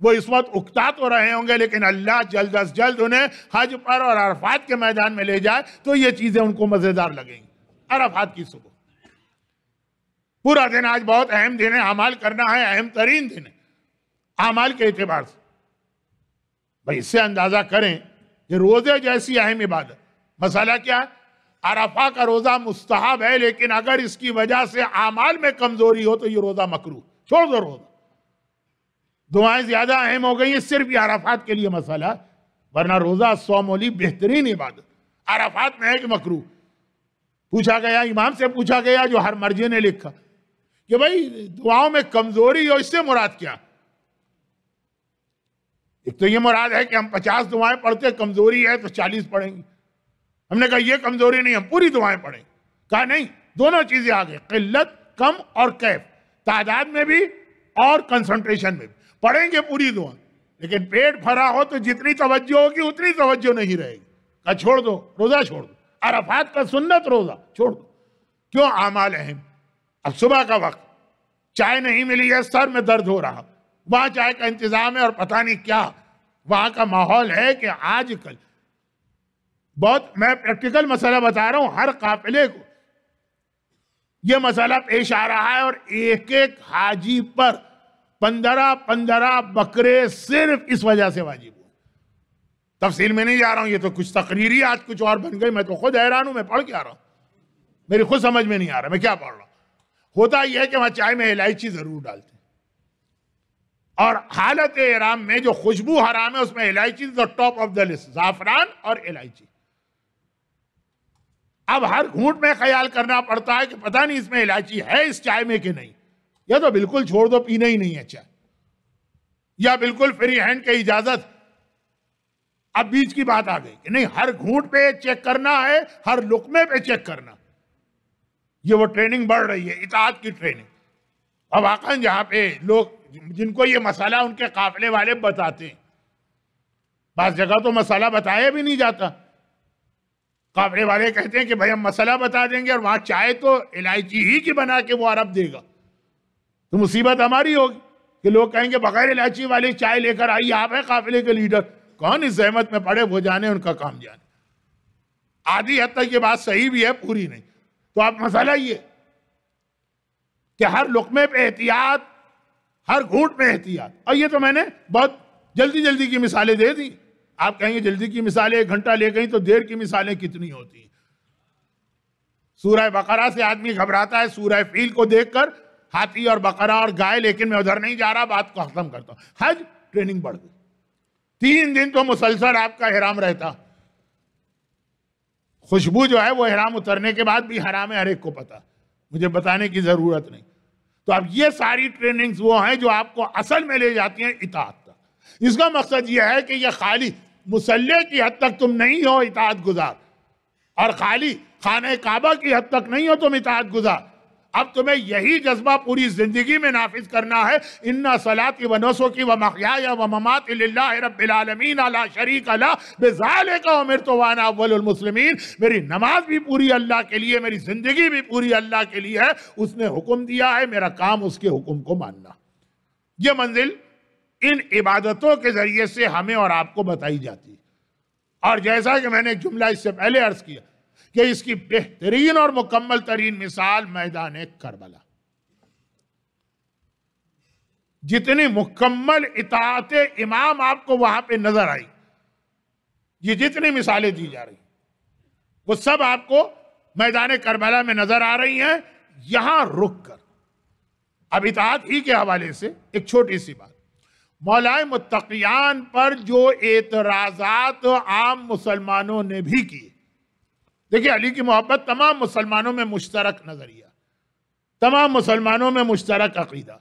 وہ اس وقت اکتا تو رہے ہوں گے، لیکن اللہ جلد از جلد انہیں حج پر اور عرفات کے میدان میں لے جائے تو یہ چیزیں ان کو مزیدار لگیں گی۔ عرفات کی صبح۔ پورا دن آج بہت اہم دن ہے عمال کرنا ہے، اہم ترین دن ہے عمال کے اعتبار سے۔ بھائی، اس سے اندازہ کریں کہ روزے جیسی اہم عبادت۔ مسئلہ کیا ہے؟ عرفہ کا روزہ مستحب ہے، لیکن اگر اس کی وجہ سے اعمال میں کمزوری ہو تو یہ روزہ مکرو چھوڑ دو روزہ۔ دعائیں زیادہ اہم ہو گئی ہیں، صرف یہ عرفات کے لیے مسئلہ، ورنہ روزہ سومولی بہترین عبادت۔ عرفات میں ہے کہ مکرو پوچھا گیا، امام سے پوچھا گیا جو ہر مرجے نے لکھا کہ بھائی دعاؤں میں کمزوری ہو اس سے مراد کیا؟ ایک تو یہ مراد ہے کہ ہم پچاس دعائیں پڑھتے، کمزوری ہے تو چالیس پڑھیں گے۔ ہم نے کہا یہ کمزوری نہیں، ہم پوری دعائیں پڑھیں۔ کہا نہیں، دونوں چیزیں آگے، قلت، کم اور کیف۔ تعداد میں بھی اور کنسنٹریشن میں بھی۔ پڑھیں گے پوری دعا، لیکن پیٹ بھرا ہو تو جتنی توجہ ہوگی اتنی توجہ نہیں رہے گی۔ کہا چھوڑ دو، روزہ چھوڑ دو۔ عرفات کا سنت روزہ، چھوڑ دو۔ کیوں اعمال اہم؟ اب صبح کا وقت، چائے نہیں ملی ہے، سر میں درد ہو رہا۔ وہاں چائے کا انتظام ہے اور پتہ نہیں کیا۔ وہاں کا ماحول ہے کہ آج کل۔ بہت، میں پریکٹیکل مسئلہ بتا رہا ہوں ہر قافلے کو۔ یہ مسئلہ پیش آ رہا ہے اور ایک ایک حاجی پر پندرہ پندرہ بکرے صرف اس وجہ سے واجب۔ تفصیل میں نہیں جا رہا ہوں، یہ تو کچھ تقریری آج کچھ اور بن گئی، میں تو خود حیران ہوں، میں پڑھ کے آ رہا ہوں۔ میری خود سمجھ میں نہیں آ رہا، میں کیا پڑھ رہا ہوں؟ ہوتا یہ ہے کہ وہاں چائے میں الائچی ضرور ڈالتے ہیں۔ اور حالت احرام میں جو خوشبو حرام ہے، اس میں الائچی ٹاپ آف دا لسٹ زعفران اور الائچی۔ اب ہر گھونٹ میں خیال کرنا پڑتا ہے کہ پتہ نہیں اس میں الائچی ہے اس چائے میں کہ نہیں۔ یا تو بالکل چھوڑ دو، پینا ہی نہیں ہے چائے۔ یا بالکل فری ہینڈ کی اجازت اب بیچ کی بات آ گئی کہ نہیں، ہر گھونٹ پہ چیک کرنا ہے، ہر لقمے پہ چیک کرنا۔ یہ وہ ٹریننگ بڑھ رہی ہے، اطاعت کی ٹریننگ۔ اب واقع جہاں پہ لوگ جن کو یہ مسئلہ ان کے قافلے والے بتاتے ہیں۔ بعض جگہ تو مسئلہ بتایا بھی نہیں جاتا۔ قافلے والے کہتے ہیں کہ بھائی ہم مسئلہ بتا دیں گے اور وہاں چائے تو الائچی ہی کی بنا کے وہ عرب دے گا۔ تو مصیبت ہماری ہوگی کہ لوگ کہیں گے بغیر الائچی والی چائے لے کر آئی آپ ہیں قافلے کے لیڈر۔ کون اس زحمت میں پڑے؟ وہ جانے، ان کا کام جانے۔ آدھی حد تک یہ بات صحیح بھی ہے، پوری نہیں۔ تو آپ مسئلہ یہ کہ ہر لقمے پہ احتیاط، ہر گھونٹ پہ احتیاط۔ اور یہ تو میں نے بہت جلدی جلدی کی مثالیں دے دی آپ کہیں گے جلدی کی مثالیں، ایک گھنٹہ لے گئی تو دیر کی مثالیں کتنی ہوتی ہیں؟ سورہ بقرہ سے آدمی گھبراتا ہے، سورہ فیل کو دیکھ کر ہاتھی اور بقرہ اور گائے، لیکن میں ادھر نہیں جا رہا، بات کو ختم کرتا ہوں۔ حج ٹریننگ بڑھ گئی۔ تین دن تو مسلسل آپ کا حرام رہتا۔ خوشبو جو ہے وہ حرام اترنے کے بعد بھی حرام ہے، ہر ایک کو پتا۔ مجھے بتانے کی ضرورت نہیں۔ تو اب یہ ساری ٹریننگز وہ ہیں جو آپ کو اصل میں لے جاتی ہیں اطاعت کا۔ اس کا مقصد یہ ہے کہ یہ خالی مسلح کی حد تک تم نہیں ہو اطاعت گزار۔ اور خالی خانہ کعبہ کی حد تک نہیں ہو تم اطاعت گزار۔ اب تمہیں یہی جذبہ پوری زندگی میں نافذ کرنا ہے۔ اِنَّا صَلَاةِ وَنَسُكِ وَمَحْيَايَ وَمَمَاتِ لِلَّهِ رَبِّ الْعَالَمِينَ عَلَى شَرِيكَ لَا بِذَالِكَ وَمِرْتُ وَانَا اول المسلمین۔ میری نماز بھی پوری اللہ کے لیے، میری زندگی بھی پوری اللہ کے لیے ہے۔ اس نے حکم دیا ہے، میرا کام اس کے حکم کو ماننا۔ یہ منزل ان عبادتوں کے ذریعے سے ہمیں اور آپ کو بتائی جاتی۔ ہے اور جیسا کہ میں نے جملہ اس سے پہلے عرض کیا کہ اس کی بہترین اور مکمل ترین مثال میدان کربلا۔ جتنی مکمل اطاعت امام آپ کو وہاں پہ نظر آئی، یہ جتنی مثالیں دی جا رہی وہ سب آپ کو میدان کربلا میں نظر آ رہی ہیں۔ یہاں رک کر۔ اب اطاعت ہی کے حوالے سے ایک چھوٹی سی بات۔ مولائے متقیان پر جو اعتراضات عام مسلمانوں نے بھی کیے دیکھیں علی کی محبت تمام مسلمانوں میں مشترک نظریہ، تمام مسلمانوں میں مشترک عقیدہ۔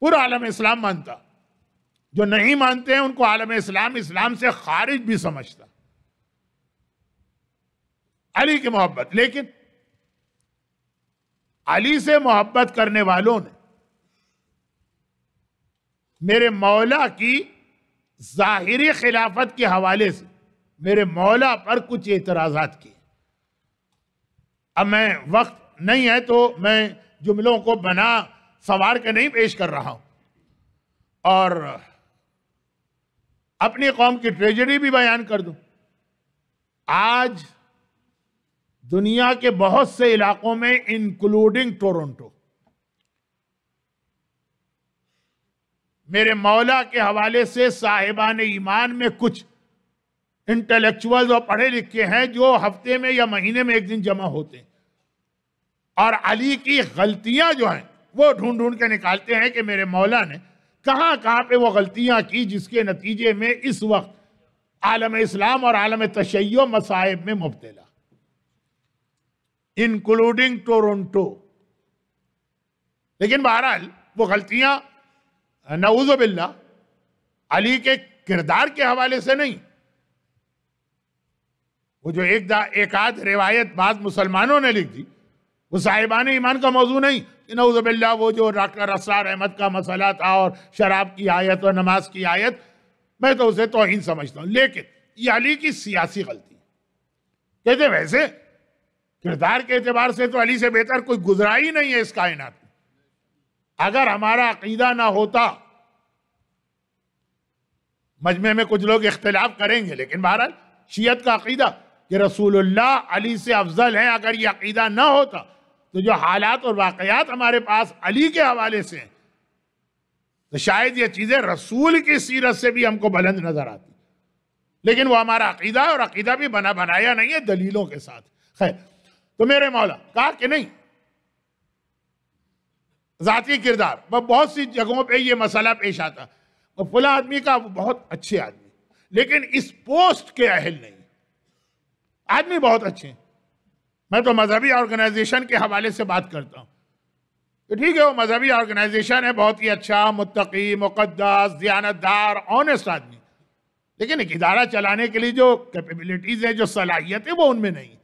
پورا عالم اسلام مانتا، جو نہیں مانتے ہیں ان کو عالم اسلام اسلام سے خارج بھی سمجھتا۔ علی کی محبت، لیکن علی سے محبت کرنے والوں نے میرے مولا کی ظاہری خلافت کے حوالے سے میرے مولا پر کچھ اعتراضات کیے۔ اب میں وقت نہیں ہے تو میں جملوں کو بنا سوار کے نہیں پیش کر رہا ہوں۔ اور اپنی قوم کی ٹریجڈی بھی بیان کر دوں۔ آج دنیا کے بہت سے علاقوں میں انکلوڈنگ ٹورنٹو میرے مولا کے حوالے سے صاحبان ایمان میں کچھ انٹلیکچوئل اور پڑھے لکھے ہیں جو ہفتے میں یا مہینے میں ایک دن جمع ہوتے ہیں۔ اور علی کی غلطیاں جو ہیں، وہ ڈھونڈ ڈھونڈ کے نکالتے ہیں کہ میرے مولا نے کہاں کہاں پہ وہ غلطیاں کی جس کے نتیجے میں اس وقت عالم اسلام اور عالم تشیع مصائب میں مبتلا۔ انکلوڈنگ ٹورنٹو لیکن بہرحال وہ غلطیاں، نعوذ باللہ، علی کے کردار کے حوالے سے نہیں وہ جو ایک دا ایک آدھ روایت بعض مسلمانوں نے لکھ دی وہ صاحبان ایمان کا موضوع نہیں، کہ نعوذ باللہ وہ جو ڈاکٹر اسرار احمد کا مسئلہ تھا اور شراب کی آیت اور نماز کی آیت، میں تو اسے توہین سمجھتا ہوں۔ لیکن یہ علی کی سیاسی غلطی کہتے ویسے، کردار کے اعتبار سے تو علی سے بہتر کوئی گزرا ہی نہیں ہے اس کائنات میں۔ اگر ہمارا عقیدہ نہ ہوتا، مجمع میں کچھ لوگ اختلاف کریں گے، لیکن بہرحال شیعت کا عقیدہ کہ رسول اللہ علی سے افضل ہے اگر یہ عقیدہ نہ ہوتا تو جو حالات اور واقعات ہمارے پاس علی کے حوالے سے ہیں، تو شاید یہ چیزیں رسول کی سیرت سے بھی ہم کو بلند نظر آتی۔ لیکن وہ ہمارا عقیدہ اور عقیدہ بھی بنا بنایا نہیں ہے دلیلوں کے ساتھ۔ خیر، تو میرے مولا، کہا کہ نہیں، ذاتی کردار وہ بہت سی جگہوں پہ یہ مسئلہ پیش آتا۔ وہ فلاں آدمی کا وہ بہت اچھے آدمی، لیکن اس پوسٹ کے اہل نہیں۔ آدمی بہت اچھے ہیں۔ میں تو مذہبی آرگنائزیشن کے حوالے سے بات کرتا ہوں۔ کہ ٹھیک ہے، وہ مذہبی آرگنائزیشن ہے، بہت ہی اچھا متقی، مقدس، دیانتدار آنےسٹ آدمی۔ لیکن ایک ادارہ چلانے کے لیے جو کیپیبلٹیز ہیں، جو صلاحیت ہے وہ ان میں نہیں۔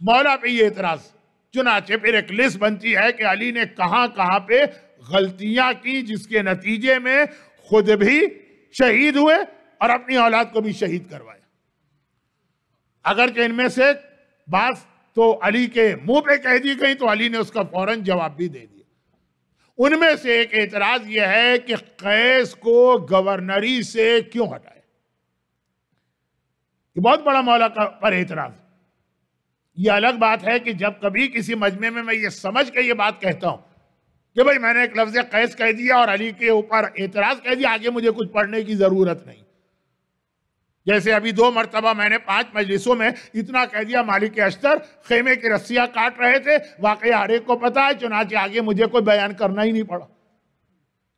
مولا پہ یہ اعتراض۔ چنانچہ پھر ایک لسٹ بنتی ہے کہ علی نے کہاں کہاں پہ غلطیاں کی، جس کے نتیجے میں خود بھی شہید ہوئے اور اپنی اولاد کو بھی شہید کروایا۔ اگرچہ ان میں سے بات تو علی کے منہ پہ کہہ دی گئی تو علی نے اس کا فوراً جواب بھی دے دیا۔ ان میں سے ایک اعتراض یہ ہے کہ قیس کو گورنری سے کیوں ہٹائے؟ یہ بہت بڑا مولا پر اعتراض۔ یہ الگ بات ہے کہ جب کبھی کسی مجمع میں میں یہ سمجھ کے یہ بات کہتا ہوں کہ بھئی میں نے ایک لفظ قیس کہہ دیا اور علی کے اوپر اعتراض کہہ دیا، آگے مجھے کچھ پڑھنے کی ضرورت نہیں۔ جیسے ابھی دو مرتبہ میں نے پانچ مجلسوں میں اتنا کہہ دیا، مالک اشتر، خیمے کی رسیاں کاٹ رہے تھے، واقعی ہر ایک کو پتا ہے، چنانچہ آگے مجھے کوئی بیان کرنا ہی نہیں پڑا۔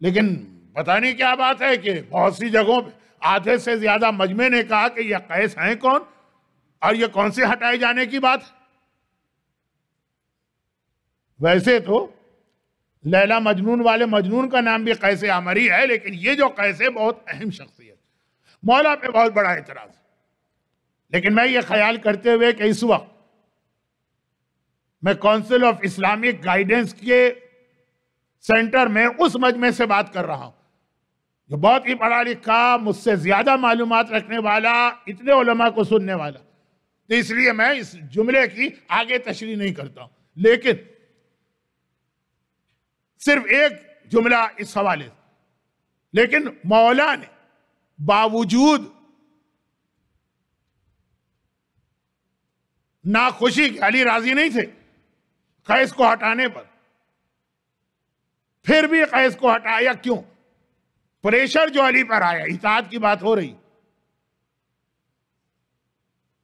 لیکن پتہ نہیں کیا بات ہے کہ بہت سی جگہوں پہ آدھے سے زیادہ مجمع نے کہا کہ یہ قیس ہیں کون؟ اور یہ کون سے ہٹائے جانے کی بات؟ ویسے تو لیلہ مجنون والے مجنون کا نام بھی قیس عمری ہے، لیکن یہ جو قیس ہے، بہت اہم شخصیت مولا پہ بہت بڑا اعتراض لیکن میں یہ خیال کرتے ہوئے کہ اس وقت میں کونسل آف اسلامک گائیڈنس کے سینٹر میں اس مجمع سے بات کر رہا ہوں۔ جو بہت ہی پڑھا لکھا، مجھ سے زیادہ معلومات رکھنے والا، اتنے علماء کو سننے والا۔ تو اس لیے میں اس جملے کی آگے تشریح نہیں کرتا ہوں۔ لیکن صرف ایک جملہ اس حوالے لیکن مولا نے باوجود ناخوشی کے علی راضی نہیں تھے قیس کو ہٹانے پر۔ پھر بھی قیس کو ہٹایا کیوں؟ پریشر جو علی پر آیا، اطاعت کی بات ہو رہی۔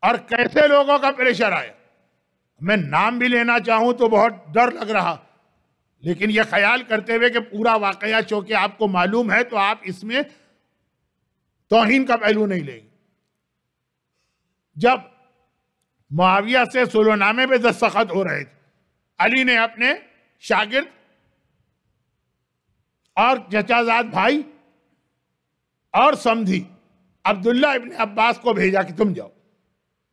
اور کیسے لوگوں کا پریشر آیا؟ میں نام بھی لینا چاہوں تو بہت ڈر لگ رہا۔ لیکن یہ خیال کرتے ہوئے کہ پورا واقعہ چونکہ آپ کو معلوم ہے تو آپ اس میں توہین کا پہلو نہیں لیں گے جب معاویہ سے سلو نامے پہ دستخط ہو رہے تھے، علی نے اپنے شاگرد اور چچازاد بھائی اور سمدھی عبداللہ ابن عباس کو بھیجا کہ تم جاؤ۔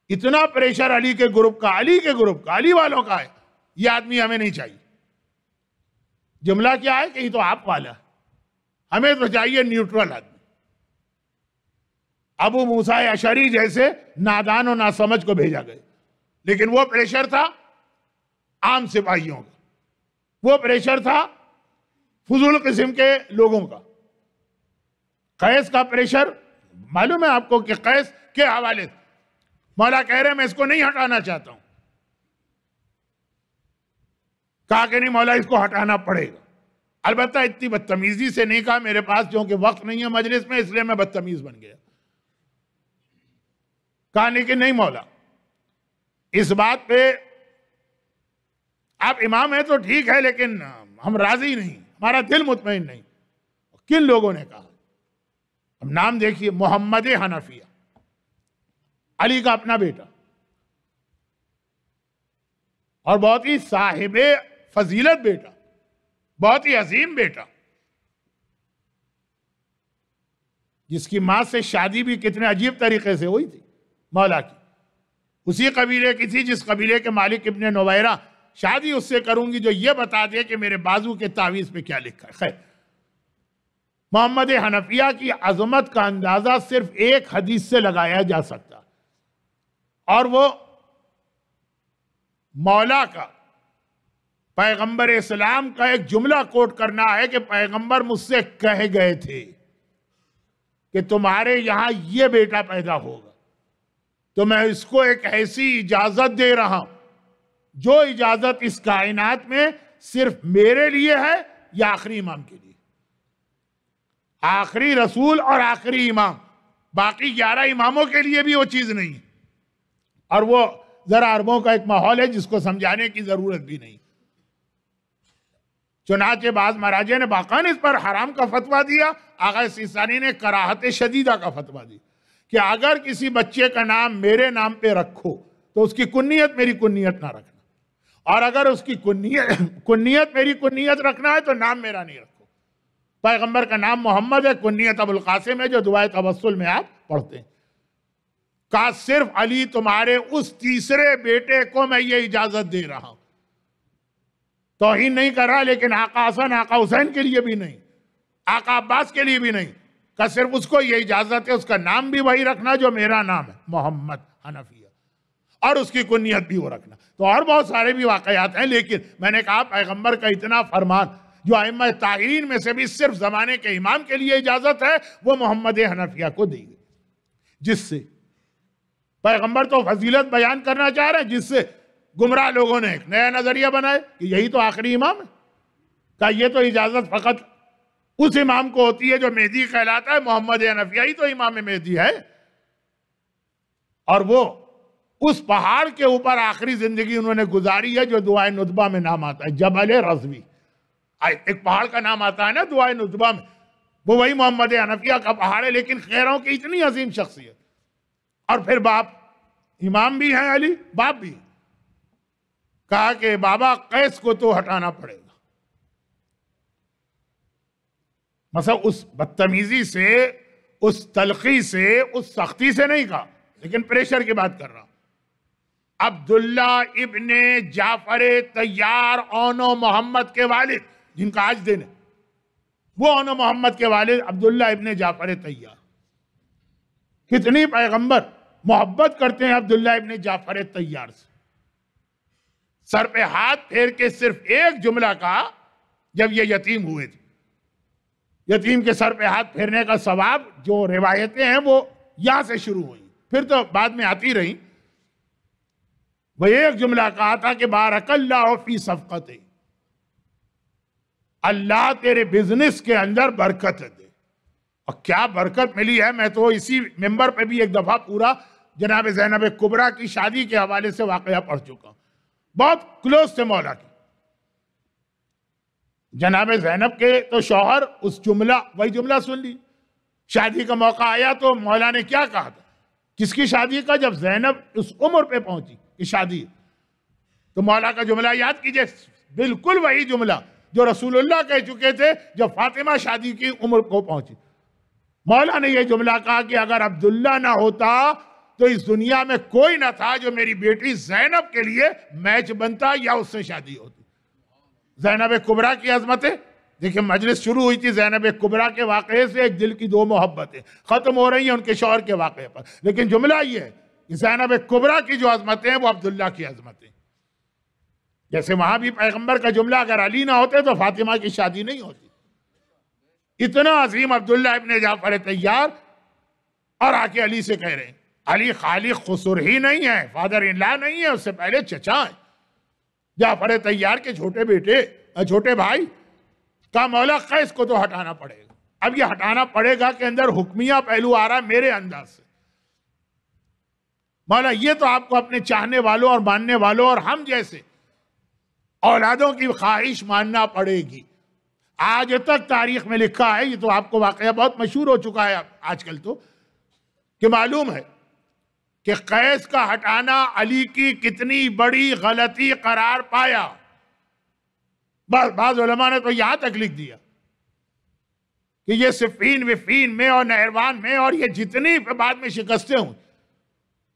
اتنا پریشر علی کے گروپ کا، علی کے گروپ کا، علی والوں کا ہے۔ یہ آدمی ہمیں نہیں چاہیے۔ جملہ کیا ہے؟ کہ یہ تو آپ والا۔ ہمیں تو چاہیے نیوٹرل آدمی۔ ابو موسیٰ اشری جیسے نادان و ناسمجھ کو بھیجا گئے۔ لیکن وہ پریشر تھا عام سپاہیوں کا۔ وہ پریشر تھا فضول قسم کے لوگوں کا۔ قیس کا پریشر، معلوم ہے آپ کو کہ قیس کے حوالے مولا کہہ رہے میں اس کو نہیں ہٹانا چاہتا ہوں۔ کہا کہ نہیں مولا اس کو ہٹانا پڑے گا۔ البتہ اتنی بدتمیزی سے نہیں کہا، میرے پاس جو کہ وقت نہیں ہے مجلس میں، اس لیے میں بدتمیز بن گیا۔ کہا نہیں کہ نہیں مولا۔ اس بات پہ آپ امام ہیں تو ٹھیک ہے، لیکن ہم راضی نہیں، ہمارا دل مطمئن نہیں۔ کن لوگوں نے کہا؟ ہم نام دیکھیے، محمد حنفیہ۔ علی کا اپنا بیٹا۔ اور بہت ہی صاحب فضیلت بیٹا، بہت ہی عظیم بیٹا۔ جس کی ماں سے شادی بھی کتنے عجیب طریقے سے ہوئی تھی۔ مولا کی۔ اسی قبیلے کی تھی جس قبیلے کے مالک ابن نویرہ شادی اس سے کروں گی جو یہ بتا دے کہ میرے بازو کے تعویز پہ کیا لکھا ہے۔ خیر۔ محمد حنفیہ کی عظمت کا اندازہ صرف ایک حدیث سے لگایا جا سکتا۔ اور وہ مولا کا۔ پیغمبر اسلام کا ایک جملہ کوٹ کرنا ہے کہ پیغمبر مجھ سے کہہ گئے تھے کہ تمہارے یہاں یہ بیٹا پیدا ہوگا۔ تو میں اس کو ایک ایسی اجازت دے رہا ہوں۔ جو اجازت اس کائنات میں صرف میرے لیے ہے یا آخری امام کے لیے؟ آخری رسول اور آخری امام۔ باقی گیارہ اماموں کے لیے بھی وہ چیز نہیں اور وہ ذرا عربوں کا ایک ماحول ہے جس کو سمجھانے کی ضرورت بھی نہیں۔ چنانچہ بعض مہاراجے نے باقان اس پر حرام کا فتوہ دیا آغا سیسانی نے کراہت شدیدہ کا فتوہ دیا۔ کہ اگر کسی بچے کا نام میرے نام پہ رکھو تو اس کی کنیت میری کنیت نہ رکھنا۔ اور اگر اس کی کنیت کنیت میری کنیت رکھنا ہے تو نام میرا نہیں رکھو۔ پیغمبر کا نام محمد ہے، کنیت ابو القاسم ہے، جو دعائے توسل میں آپ پڑھتے ہیں۔ کہا صرف علی تمہارے اس تیسرے بیٹے کو میں یہ اجازت دے رہا ہوں۔ توہین نہیں کر رہا، لیکن آقا حسن، آقا حسین کے لیے بھی نہیں۔ آقا عباس کے لیے بھی نہیں۔ کہا صرف اس کو یہ اجازت ہے، اس کا نام بھی وہی رکھنا جو میرا نام ہے، محمد حنفیہ۔ اور اس کی کنیت بھی وہ رکھنا۔ تو اور بہت سارے بھی واقعات ہیں، لیکن میں نے کہا پیغمبر کا اتنا فرمان، جو ائمہ تاہرین میں سے بھی صرف زمانے کے امام کے لیے اجازت ہے، وہ محمد حنفیہ کو دی گئی جس سے پیغمبر تو فضیلت بیان کرنا چاہ رہے ہیں، جس سے گمراہ لوگوں نے ایک نیا نظریہ بنائے کہ یہی تو آخری امام ہے۔ کہا یہ تو اجازت فقط اس امام کو ہوتی ہے جو مہدی کہلاتا ہے، محمد حنفیہ ہی تو امام مہدی ہے۔ اور وہ اس پہاڑ کے اوپر آخری زندگی انہوں نے گزاری ہے، جو دعائے ندبہ میں نام آتا ہے، جبل رضوی۔ ایک پہاڑ کا نام آتا ہے نا، دعائے ندبہ میں۔ وہ وہی محمد حنفیہ کا پہاڑ ہے، لیکن خیروں کی اتنی عظیم شخصیت۔ اور پھر باپ، امام بھی ہیں علی، باپ بھی۔ کہا کہ بابا، قیس کو تو ہٹانا پڑے گا۔ مثلا اس بدتمیزی سے، اس تلخی سے، اس سختی سے نہیں کہا، لیکن پریشر کی بات کر رہا عبداللہ ابن جعفر تیار اونو محمد کے والد، جن کا آج دن ہے۔ وہ اونو محمد کے والد عبداللہ ابن جعفر تیار۔ کتنی پیغمبر محبت کرتے ہیں عبداللہ ابن جعفر تیار سے۔ سر پہ ہاتھ پھیر کے صرف ایک جملہ کہا، جب یہ یتیم ہوئے تھے۔ یتیم کے سر پہ ہاتھ پھیرنے کا ثواب جو روایتیں ہیں وہ یہاں سے شروع ہوئی۔ پھر تو بعد میں آتی رہی۔ وہ ایک جملہ کہا تھا کہ بارک اللہ فی صفقت اللہ تیرے بزنس کے اندر برکت دے۔ اور کیا برکت ملی ہے؟ میں تو اسی ممبر پہ بھی ایک دفعہ پورا جناب زینب کبرا کی شادی کے حوالے سے واقعہ پڑھ چکا ہوں۔ بہت کلوز تھے مولا کی جناب زینب کے تو شوہر اس جملہ، وہی جملہ سن لی۔ شادی کا موقع آیا تو مولا نے کیا کہا تھا؟ کس کی شادی کا؟ جب زینب اس عمر پہ پہنچی کی شادی تو مولا کا جملہ یاد کیجیے، بالکل وہی جملہ جو رسول اللہ کہہ چکے تھے جب فاطمہ شادی کی عمر کو پہنچی۔ مولا نے یہ جملہ کہا کہ اگر عبداللہ نہ ہوتا تو اس دنیا میں کوئی نہ تھا جو میری بیٹی زینب کے لیے میچ بنتا یا اس سے شادی ہوتی زینب کبرا کی عظمتیں دیکھیں مجلس شروع ہوئی تھی، زینب کبرا کے واقعے سے ایک دل کی دو محبتیں ختم ہو رہی ہیں ان کے شوہر کے واقعے پر۔ لیکن جملہ یہ ہے زینب کبرا کی جو عظمتیں ہیں وہ عبداللہ کی عظمتیں جیسے وہاں بھی پیغمبر کا جملہ اگر علی نہ ہوتے تو فاطمہ کی شادی نہیں ہوتی۔ اتنا عظیم عبداللہ ابن جعفر تیار اور آ کے علی سے کہہ رہے ہیں۔ علی خالق خسر ہی نہیں ہے فادر ان لا نہیں ہے، اس سے پہلے چچا ہے۔ جعفر تیار کے چھوٹے بیٹے چھوٹے بھائی، کا مولا قیس کو تو ہٹانا پڑے گا۔ اب یہ ہٹانا پڑے گا کہ اندر حکمیہ پہلو آ رہا میرے انداز سے۔ مولا، یہ تو آپ کو اپنے چاہنے والوں اور ماننے والوں اور ہم جیسے اولادوں کی خواہش ماننا پڑے گی۔ آج تک تاریخ میں لکھا ہے، یہ تو آپ کو واقعہ بہت مشہور ہو چکا ہے آج کل تو، کہ معلوم ہے۔ کہ قیس کا ہٹانا علی کی کتنی بڑی غلطی قرار پایا۔ بعض علماء نے تو یہاں تک لکھ دیا کہ یہ صفین وفین میں اور نہروان میں اور یہ جتنی بعد میں شکستے ہوں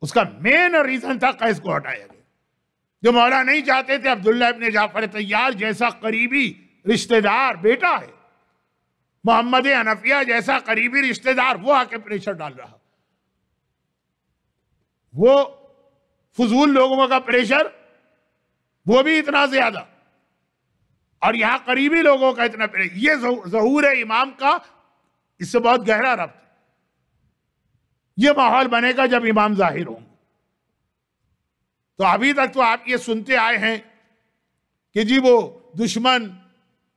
اس کا مین ریزن تھا قیس کو ہٹایا گیا۔ جو مولا نہیں چاہتے تھے، عبداللہ ابن جعفر تیار جیسا قریبی رشتہ دار بیٹا ہے، محمد انفیہ جیسا قریبی رشتہ دار وہ آ کے پریشر ڈال رہا۔ وہ فضول لوگوں کا پریشر، وہ بھی اتنا زیادہ۔ اور یہاں قریبی لوگوں کا اتنا پریشر۔ یہ ظہور امام کا اس سے بہت گہرا ربط یہ ماحول بنے گا جب امام ظاہر ہوں۔ تو ابھی تک تو آپ یہ سنتے آئے ہیں کہ جی وہ دشمن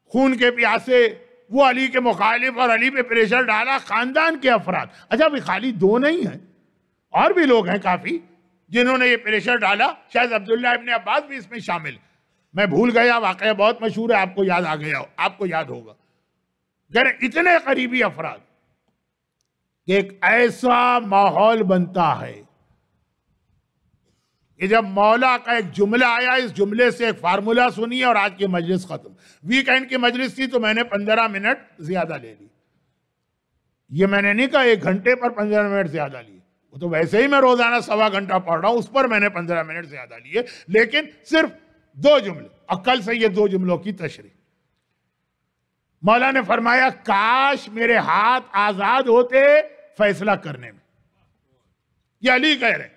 خون کے پیاسے، وہ علی کے مخالف اور علی پہ پریشر ڈالا خاندان کے افراد۔ اچھا بھی خالی دو نہیں ہیں۔ اور بھی لوگ ہیں کافی جنہوں نے یہ پریشر ڈالا، شاید عبداللہ ابن عباس بھی اس میں شامل۔ میں بھول گیا، واقعہ بہت مشہور ہے، آپ کو یاد آ گیا، آپ کو یاد ہوگا۔ اتنے قریبی افراد کہ ایک ایسا ماحول بنتا ہے کہ جب مولا کا ایک جملہ آیا، اس جملے سے ایک فارمولا سنی اور آج کی مجلس ختم۔ ویکینڈ کی مجلس تھی تو میں نے پندرہ منٹ زیادہ لے لی۔ یہ میں نے نہیں کہا، ایک گھنٹے پر پندرہ منٹ زیادہ لی تو ویسے ہی میں روزانہ سوا گھنٹہ پڑھ رہا ہوں، اس پر میں نے پندرہ منٹ زیادہ لیے، لیکن صرف دو جملے، عقل سے یہ دو جملوں کی تشریح۔ مولا نے فرمایا، کاش میرے ہاتھ آزاد ہوتے فیصلہ کرنے میں۔ یہ علی کہہ رہے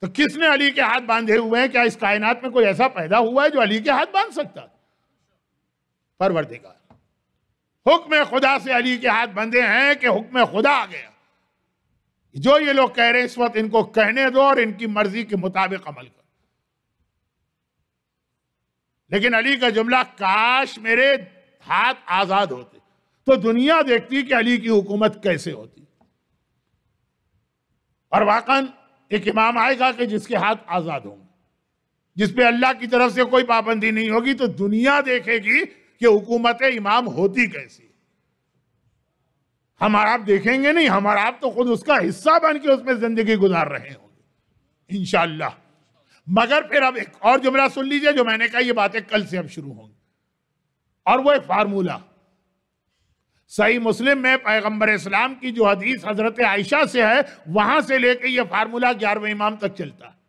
تو کس نے علی کے ہاتھ باندھے ہوئے ہیں؟ کیا اس کائنات میں کوئی ایسا پیدا ہوا ہے جو علی کے ہاتھ باندھ سکتا پروردگار۔ حکم خدا سے علی کے ہاتھ بندے ہیں کہ حکم خدا آ گیا جو یہ لوگ کہہ رہے ہیں، اس وقت ان کو کہنے دو اور ان کی مرضی کے مطابق عمل کر لیکن علی کا جملہ، کاش میرے ہاتھ آزاد ہوتے۔ تو دنیا دیکھتی کہ علی کی حکومت کیسے ہوتی۔ اور واقعا ایک امام آئے گا کہ جس کے ہاتھ آزاد ہوں گے۔ جس پہ اللہ کی طرف سے کوئی پابندی نہیں ہوگی تو دنیا دیکھے گی کہ حکومت امام ہوتی کیسی؟ ہمارا آپ دیکھیں گے نہیں ہمارا آپ تو خود اس کا حصہ بن کے اس میں زندگی گزار رہے ہوں گے، انشاءاللہ۔ مگر پھر اب ایک اور جملہ سن لیجیے جو میں نے کہا یہ باتیں کل سے اب شروع ہوں گی۔ اور وہ ایک فارمولہ صحیح مسلم میں پیغمبر اسلام کی جو حدیث حضرت عائشہ سے ہے، وہاں سے لے کے یہ فارمولہ گیارہویں امام تک چلتا ہے۔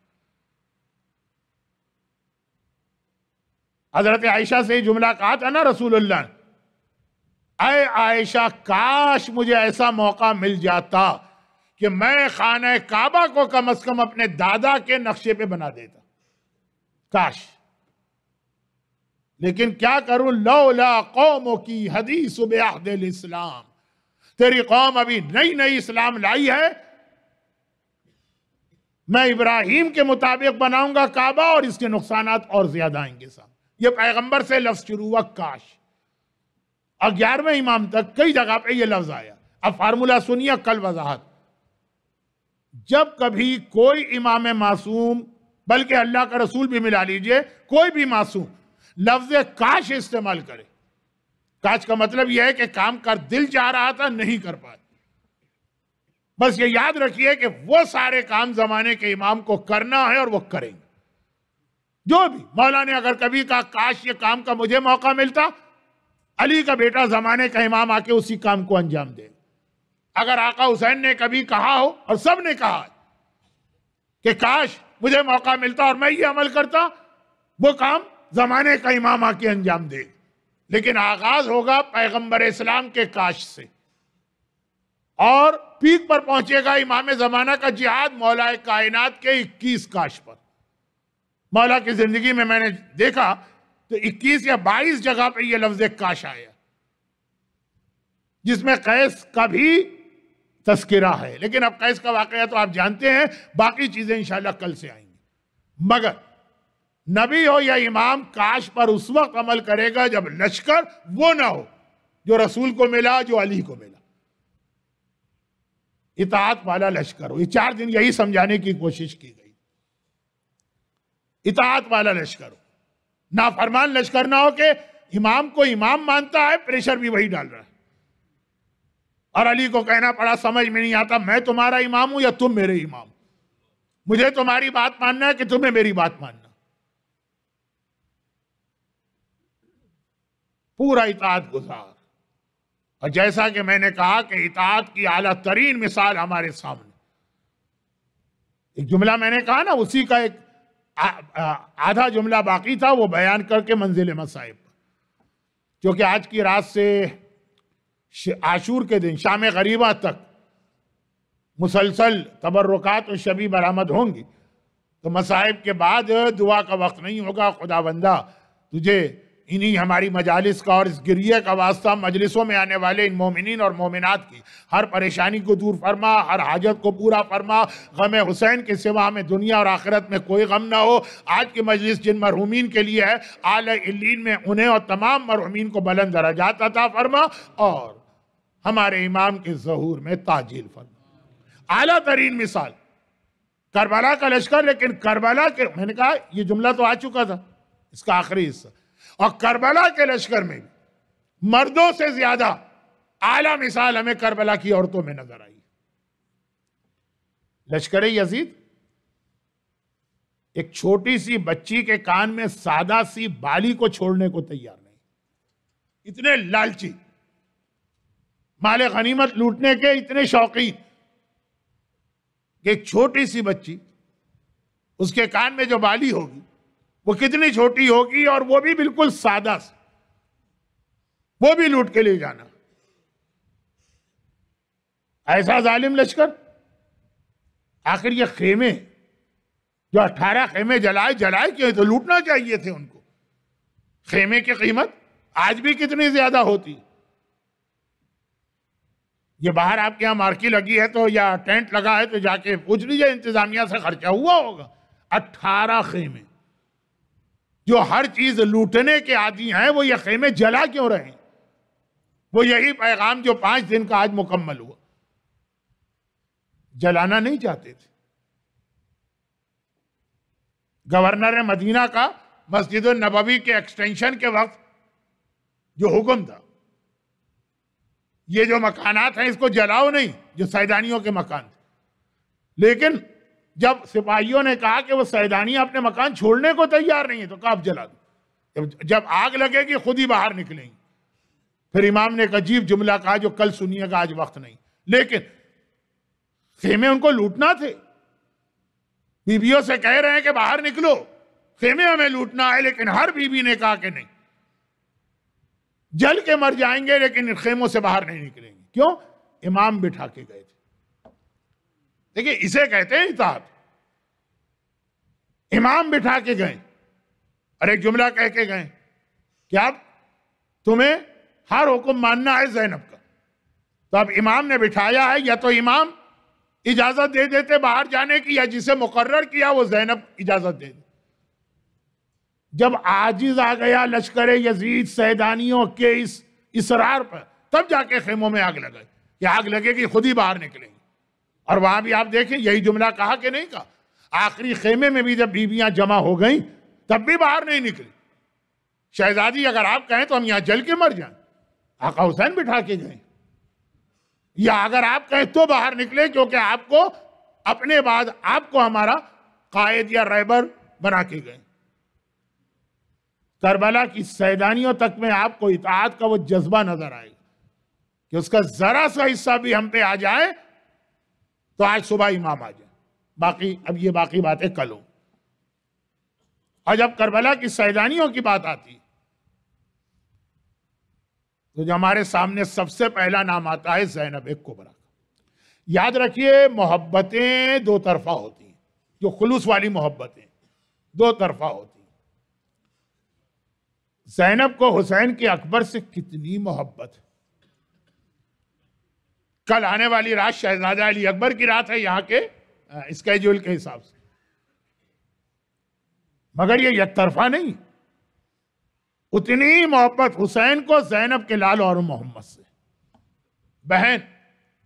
حضرت عائشہ سے جملہ کہا تھا نا رسول اللہ۔ اے عائشہ، کاش مجھے ایسا موقع مل جاتا کہ میں خانہ کعبہ کو کم از کم اپنے دادا کے نقشے پہ بنا دیتا۔ کاش۔ لیکن کیا کروں؟ لولا قوموں کی حدیث بعہد الاسلام۔ تیری قوم ابھی نئی نئی اسلام لائی ہے۔ میں ابراہیم کے مطابق بناؤں گا کعبہ اور اس کے نقصانات اور زیادہ آئیں گے سامنے یہ پیغمبر سے لفظ شروع ہوا کاش۔ اور گیارہویں امام تک کئی جگہ پہ یہ لفظ آیا۔ اب فارمولا سنیے کل وضاحت۔ جب کبھی کوئی امام معصوم، بلکہ اللہ کا رسول بھی ملا لیجیے، کوئی بھی معصوم لفظ کاش استعمال کرے۔ کاش کا مطلب یہ ہے کہ کام کر دل چاہ رہا تھا، نہیں کر پائے بس یہ یاد رکھیے کہ وہ سارے کام زمانے کے امام کو کرنا ہے اور وہ کریں گے۔ جو بھی مولا نے اگر کبھی کہا، کاش یہ کام کا مجھے موقع ملتا، علی کا بیٹا زمانے کا امام آ کے اسی کام کو انجام دے۔ اگر آقا حسین نے کبھی کہا ہو، اور سب نے کہا کہ کاش مجھے موقع ملتا اور میں یہ عمل کرتا، وہ کام زمانے کا امام آ کے انجام دے۔ لیکن آغاز ہوگا پیغمبر اسلام کے کاش سے۔ اور پیک پر پہنچے گا امام زمانہ کا جہاد مولا کائنات کے اکیس کاش پر۔ مولا کی زندگی میں میں نے دیکھا تو اکیس یا بائیس جگہ پہ یہ لفظ کاش آیا جس میں قیس کا بھی تذکرہ ہے لیکن اب قیس کا واقعہ تو آپ جانتے ہیں باقی چیزیں انشاءاللہ کل سے آئیں گی مگر نبی ہو یا امام کاش پر اس وقت عمل کرے گا جب لشکر وہ نہ ہو جو رسول کو ملا، جو علی کو ملا۔ اطاعت والا لشکر ہو۔ یہ چار دن یہی سمجھانے کی کوشش کی گئی۔ اطاعت والا لشکر ہو۔ نافرمان لشکر نہ ہو کہ امام کو امام مانتا ہے، پریشر بھی وہی ڈال رہا ہے۔ اور علی کو کہنا پڑا، سمجھ میں نہیں آتا، میں تمہارا امام ہوں یا تم میرے امام مجھے تمہاری بات ماننا ہے کہ تمہیں میری بات ماننا۔ پورا اطاعت گزار۔ اور جیسا کہ میں نے کہا کہ اطاعت کی اعلیٰ ترین مثال ہمارے سامنے۔ ایک جملہ میں نے کہا نا، اسی کا ایک آدھا جملہ باقی تھا، وہ بیان کر کے منزل مسائب کیونکہ آج کی رات سے عاشور کے دن، شام غریبہ تک مسلسل تبرکات و شبی برآمد ہوں گی۔ تو مصائب کے بعد دعا کا وقت نہیں ہوگا خدا بندہ تجھے انہی ہماری مجالس کا اور اس گریہ کا واسطہ مجلسوں میں آنے والے ان مومنین اور مومنات کی۔ ہر پریشانی کو دور فرما، ہر حاجت کو پورا فرما۔ غم حسین کے سوا ہمیں دنیا اور آخرت میں کوئی غم نہ ہو۔ آج کی مجلس جن مرحومین کے لیے ہے، اعلی علین میں انہیں اور تمام مرحومین کو بلند درجات عطا فرما اور ہمارے امام کے ظہور میں تاجیل فرما۔ اعلیٰ ترین مثال، کربلا کا لشکر، لیکن کربلا کے، میں نے کہا یہ جملہ تو آ چکا تھا۔ اس کا آخری حصہ۔ اور کربلا کے لشکر میں بھی مردوں سے زیادہ اعلیٰ مثال ہمیں کربلا کی عورتوں میں نظر آئی۔ لشکر یزید، ایک چھوٹی سی بچی کے کان میں سادہ سی بالی کو چھوڑنے کو تیار نہیں۔ اتنے لالچی، مال غنیمت لوٹنے کے اتنے شوقین کہ ایک چھوٹی سی بچی، اس کے کان میں جو بالی ہوگی وہ کتنی چھوٹی ہوگی اور وہ بھی بالکل سادہ سے وہ بھی لوٹ کے لے جانا۔ ایسا ظالم لشکر، آخر یہ خیمے، جو اٹھارہ خیمے جلائے جلائے کیوں تو لوٹنا چاہیے تھے ان کو۔ خیمے کی قیمت آج بھی کتنی زیادہ ہوتی۔ یہ باہر آپ کے یہاں مارکی لگی ہے تو یا ٹینٹ لگا ہے تو جا کے پوچھ لیجیے انتظامیہ سے خرچہ ہوا ہوگا۔ اٹھارہ خیمے۔ جو ہر چیز لوٹنے کے عادی ہیں، وہ یہ خیمے جلا کیوں رہے وہ یہی پیغام جو پانچ دن کا آج مکمل ہوا۔ جلانا نہیں چاہتے تھے۔ گورنر مدینہ کا مسجد النبوی کے ایکسٹینشن کے وقت جو حکم تھا، یہ جو مکانات ہیں، اس کو جلاؤ نہیں، جو سیدانیوں کے مکان تھے۔ لیکن جب سپاہیوں نے کہا کہ وہ سیدانی اپنے مکان چھوڑنے کو تیار نہیں ہے تو کہا جلا دو۔ جب آگ لگے گی، خود ہی باہر نکلیں گی۔ پھر امام نے ایک عجیب جملہ کہا جو کل سنیے گا، آج وقت نہیں۔ لیکن خیمے ان کو لوٹنا تھے۔ بیویوں سے کہہ رہے ہیں کہ باہر نکلو، خیمے ہمیں لوٹنا ہے، لیکن ہر بیوی نے کہا کہ نہیں۔ جل کے مر جائیں گے، لیکن خیموں سے باہر نہیں نکلیں گے۔ کیوں؟ امام بٹھا کے گئے تھے۔ دیکھیں اسے کہتے ہیں اطاعت امام بٹھا کے گئے اور ایک جملہ کہہ کے گئے کہ اب تمہیں ہر حکم ماننا ہے زینب کا۔ تو اب امام نے بٹھایا ہے، یا تو امام اجازت دے دیتے باہر جانے کی، یا جسے مقرر کیا وہ زینب اجازت دے دے جب آجز آ گیا لشکر یزید سیدانیوں کے اس اسرار پر، تب جا کے خیموں میں آگ لگے کہ آگ لگے گی، خود ہی باہر نکلیں اور وہاں بھی آپ دیکھیں، یہی جملہ کہا کہ نہیں کہا۔ آخری خیمے میں بھی جب بیویاں جمع ہو گئیں، تب بھی باہر نہیں نکلی شہزادی، اگر آپ کہیں تو ہم یہاں جل کے مر جائیں۔ آقا حسین بٹھا کے گئے یا اگر آپ کہیں تو باہر نکلے، کیونکہ آپ کو اپنے بعد آپ کو ہمارا قائد یا ریبر بنا کے گئے کربلا کی سیدانیوں تک میں آپ کو اطاعت کا وہ جذبہ نظر آئے۔ گا کہ اس کا ذرا سا حصہ بھی ہم پہ آ جائے تو آج صبح امام آ جائے باقی اب یہ باقی باتیں کل ہوں اور جب کربلا کی سیدانیوں کی بات آتی۔ تو جو ہمارے سامنے سب سے پہلا نام آتا ہے زینب، ایک کوبرا کا۔ یاد رکھیے، محبتیں دو طرفہ ہوتی ہیں۔ جو خلوص والی محبتیں دو طرفہ ہوتی ہیں۔ زینب کو حسین کے اکبر سے کتنی محبت ہے۔ کل آنے والی رات شہزادہ علی اکبر کی رات ہے یہاں کے اسکیجول کے حساب سے۔ مگر یہ یک طرفہ نہیں۔ اتنی محبت حسین کو زینب کے لال اور محمد سے۔ بہن،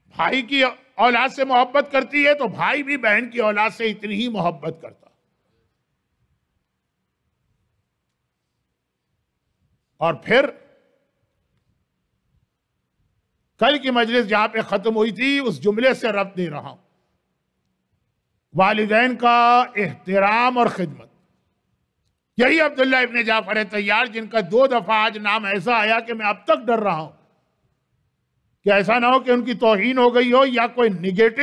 بھائی کی اولاد سے محبت کرتی ہے تو بھائی بھی بہن کی اولاد سے اتنی ہی محبت کرتا۔ اور پھر کل کی مجلس جہاں پہ ختم ہوئی تھی، اس جملے سے رب دے رہا۔ ہوں والدین کا احترام اور خدمت۔ یہی عبداللہ ابن جعفر تیار، جن کا دو دفعہ آج نام ایسا آیا کہ میں اب تک ڈر رہا ہوں۔ کہ ایسا نہ ہو کہ ان کی توہین ہو گئی ہو یا کوئی نگیٹو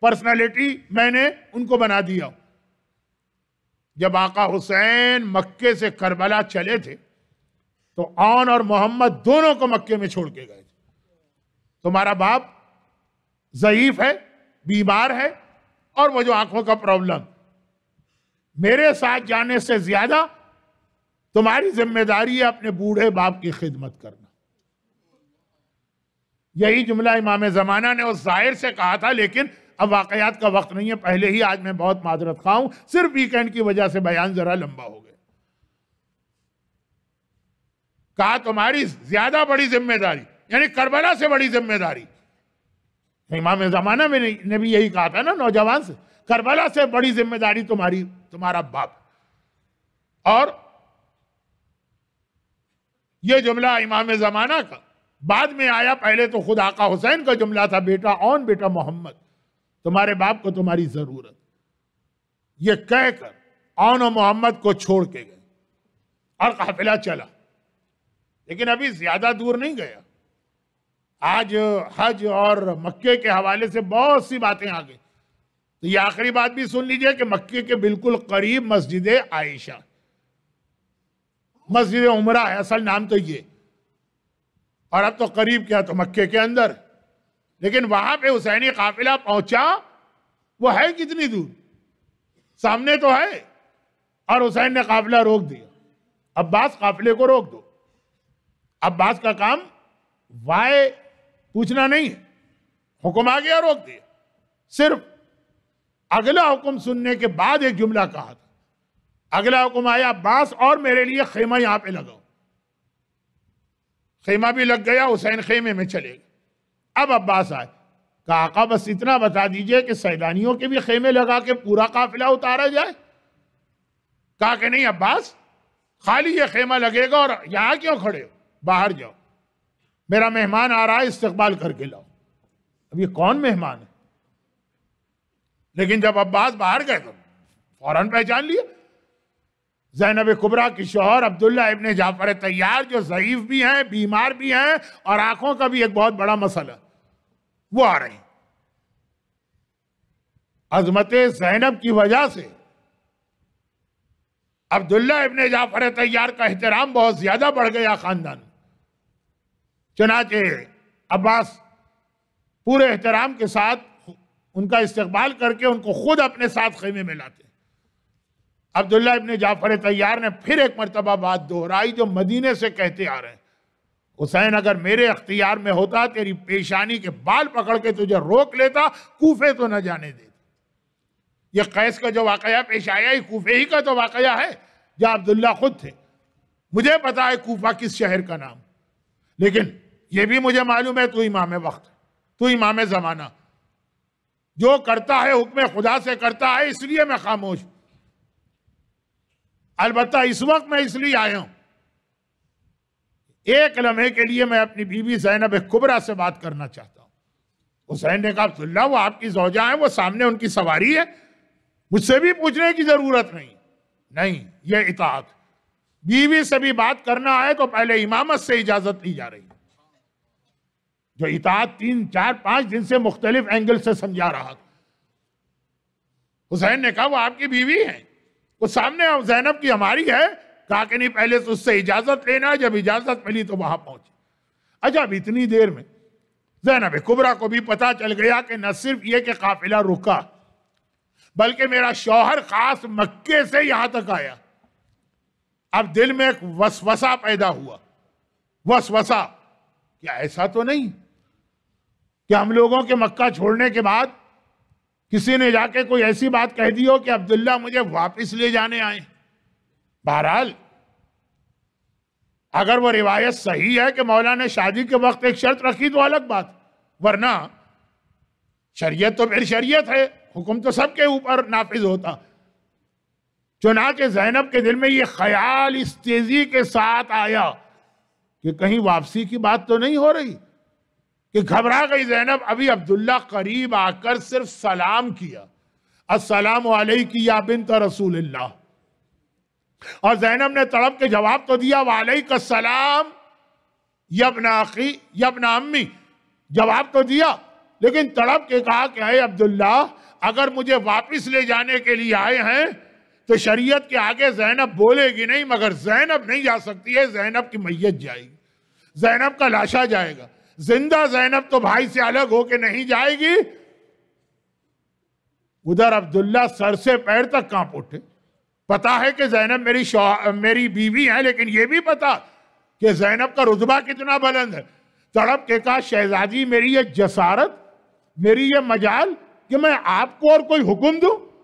پرسنالٹی میں نے ان کو بنا دیا ہو۔ جب آقا حسین مکے سے کربلا چلے تھے، تو آن اور محمد دونوں کو مکے میں چھوڑ کے گئے۔ تمہارا باپ ضعیف ہے، بیمار ہے اور وہ جو آنکھوں کا پرابلم میرے ساتھ جانے سے زیادہ تمہاری ذمہ داری ہے اپنے بوڑھے باپ کی خدمت کرنا۔ یہی جملہ امام زمانہ نے اس ظاہر سے کہا تھا، لیکن اب واقعات کا وقت نہیں ہے۔ پہلے ہی آج میں بہت معذرت خواہوں صرف ویکینڈ کی وجہ سے بیان ذرا لمبا ہو گیا۔ کہا، تمہاری زیادہ بڑی ذمہ داری یعنی کربلا سے بڑی ذمہ داری۔ امام زمانہ میں نے بھی یہی کہا تھا نا نوجوان سے، کربلا سے بڑی ذمہ داری تمہاری تمہارا باپ۔ اور یہ جملہ امام زمانہ کا۔ بعد میں آیا، پہلے تو خود آقا حسین کا جملہ تھا، بیٹا اون، بیٹا محمد۔ تمہارے باپ کو تمہاری ضرورت۔ یہ کہہ کر اون و محمد کو چھوڑ کے گئے۔ اور قافلہ چلا۔ لیکن ابھی زیادہ دور نہیں گیا۔ آج حج اور مکے کے حوالے سے بہت سی باتیں آ گئی تو یہ آخری بات بھی سن لیجیے کہ مکے کے بالکل قریب مسجد عائشہ۔ مسجد عمرہ ہے، اصل نام تو یہ۔ اور اب تو قریب کیا تو مکے کے اندر۔ لیکن وہاں پہ حسینی قافلہ پہنچا، وہ ہے کتنی دور؟ سامنے تو ہے۔ اور حسین نے قافلہ روک دیا۔ عباس قافلے کو روک دو۔ عباس کا کام وائے پوچھنا نہیں ہے۔ حکم آ گیا روک دیا صرف اگلا حکم سننے کے بعد ایک جملہ کہا تھا۔ اگلا حکم آیا عباس اور میرے لیے خیمہ یہاں پہ لگاؤ۔ خیمہ بھی لگ گیا، حسین خیمے میں چلے گئے۔ اب عباس آئے۔ کہا، آقا بس اتنا بتا دیجیے کہ سیدانیوں کے بھی خیمے لگا کے پورا قافلہ اتارا جائے۔ کہا کہ نہیں عباس، خالی یہ خیمہ لگے گا اور یہاں کیوں کھڑے ہو؟ باہر جاؤ۔ میرا مہمان آ رہا ہے، استقبال کر کے لاؤ۔ اب یہ کون مہمان ہے؟ لیکن جب عباس باہر گئے تو فوراً پہچان لیا۔ زینب کبرا کی شوہر عبداللہ ابن جعفر تیار، جو ضعیف بھی ہیں، بیمار بھی ہیں، اور آنکھوں کا بھی ایک بہت بڑا مسئلہ۔ وہ آ رہے ہیں۔ عظمت زینب کی وجہ سے عبداللہ ابن جعفر تیار کا احترام بہت زیادہ بڑھ گیا خاندان چنانچہ عباس پورے احترام کے ساتھ ان کا استقبال کر کے ان کو خود اپنے ساتھ خیمے میں لاتے عبداللہ ابن جعفر تیار نے پھر ایک مرتبہ بات دہرائی جو مدینے سے کہتے آ رہے ہیں۔ حسین، اگر میرے اختیار میں ہوتا، تیری پیشانی کے بال پکڑ کے تجھے روک لیتا، کوفے تو نہ جانے دیتا۔ یہ قیس کا جو واقعہ پیش آیا ہی کوفے ہی کا تو واقعہ ہے جہاں عبداللہ خود تھے۔ مجھے پتا ہے کوفہ کس شہر کا نام۔ لیکن یہ بھی مجھے معلوم ہے تو امام وقت، تو امام زمانہ۔ جو کرتا ہے حکم خدا سے کرتا ہے، اس لیے میں خاموش البتہ اس وقت میں اس لیے آیا ہوں۔ ایک لمحے کے لیے میں اپنی بیوی زینب کبرا سے بات کرنا چاہتا ہوں۔ حسین نے کہا، عبداللہ، وہ آپ کی زوجہ ہیں، وہ سامنے ان کی سواری ہے، مجھ سے بھی پوچھنے کی ضرورت نہیں۔ نہیں، یہ اطاعت۔ بیوی سے بھی بات کرنا ہے تو پہلے امامت سے اجازت لی جا رہی۔ جو اطاعت تین، چار، پانچ دن سے مختلف اینگل سے سمجھا رہا تھا۔ حسین نے کہا، وہ آپ کی بیوی ہے وہ سامنے زینب کی ہماری ہے۔ کہا کہ نہیں، پہلے تو اس سے اجازت لینا، جب اجازت ملی تو وہاں پہنچی اچھا اب اتنی دیر میں زینب کبرا کو بھی پتا چل گیا کہ نہ صرف یہ کہ قافلہ رکا، بلکہ میرا شوہر خاص مکے سے یہاں تک آیا۔ اب دل میں ایک وسوسہ پیدا ہوا۔ وسوسہ، کیا ایسا تو نہیں؟ کہ ہم لوگوں کے مکہ چھوڑنے کے بعد کسی نے جا کے کوئی ایسی بات کہہ دی ہو کہ عبداللہ مجھے واپس لے جانے آئے بہرحال، اگر وہ روایت صحیح ہے کہ مولا نے شادی کے وقت ایک شرط رکھی تو الگ بات، ورنہ شریعت تو پھر شریعت ہے، حکم تو سب کے اوپر نافذ ہوتا۔ چنانچہ زینب کے دل میں یہ خیال اس تیزی کے ساتھ آیا کہ کہیں واپسی کی بات تو نہیں ہو رہی۔ کہ گھبرا گئی زینب، ابھی عبداللہ قریب آ کر صرف سلام کیا۔ السلام علیکم یا بنت رسول اللہ۔ اور زینب نے تڑپ کے جواب تو دیا، وعلیکم السلام یبن آخی یبن امی۔ جواب تو دیا، لیکن تڑپ کے کہا کہ اے عبداللہ، اگر مجھے واپس لے جانے کے لیے آئے ہیں، تو شریعت کے آگے زینب بولے گی نہیں، مگر زینب نہیں جا سکتی ہے، زینب کی میت جائے گی۔ زینب کا لاشا جائے گا۔ زندہ زینب تو بھائی سے الگ ہو کے نہیں جائے گی۔ ادھر عبداللہ سر سے پیر تک کانپ اٹھے۔ پتا ہے کہ زینب میری میری بیوی ہے لیکن یہ بھی پتا کہ زینب کا رتبہ کتنا بلند ہے۔ تڑپ کے کہا، شہزادی، میری یہ جسارت، میری یہ مجال کہ میں آپ کو اور کوئی حکم دوں۔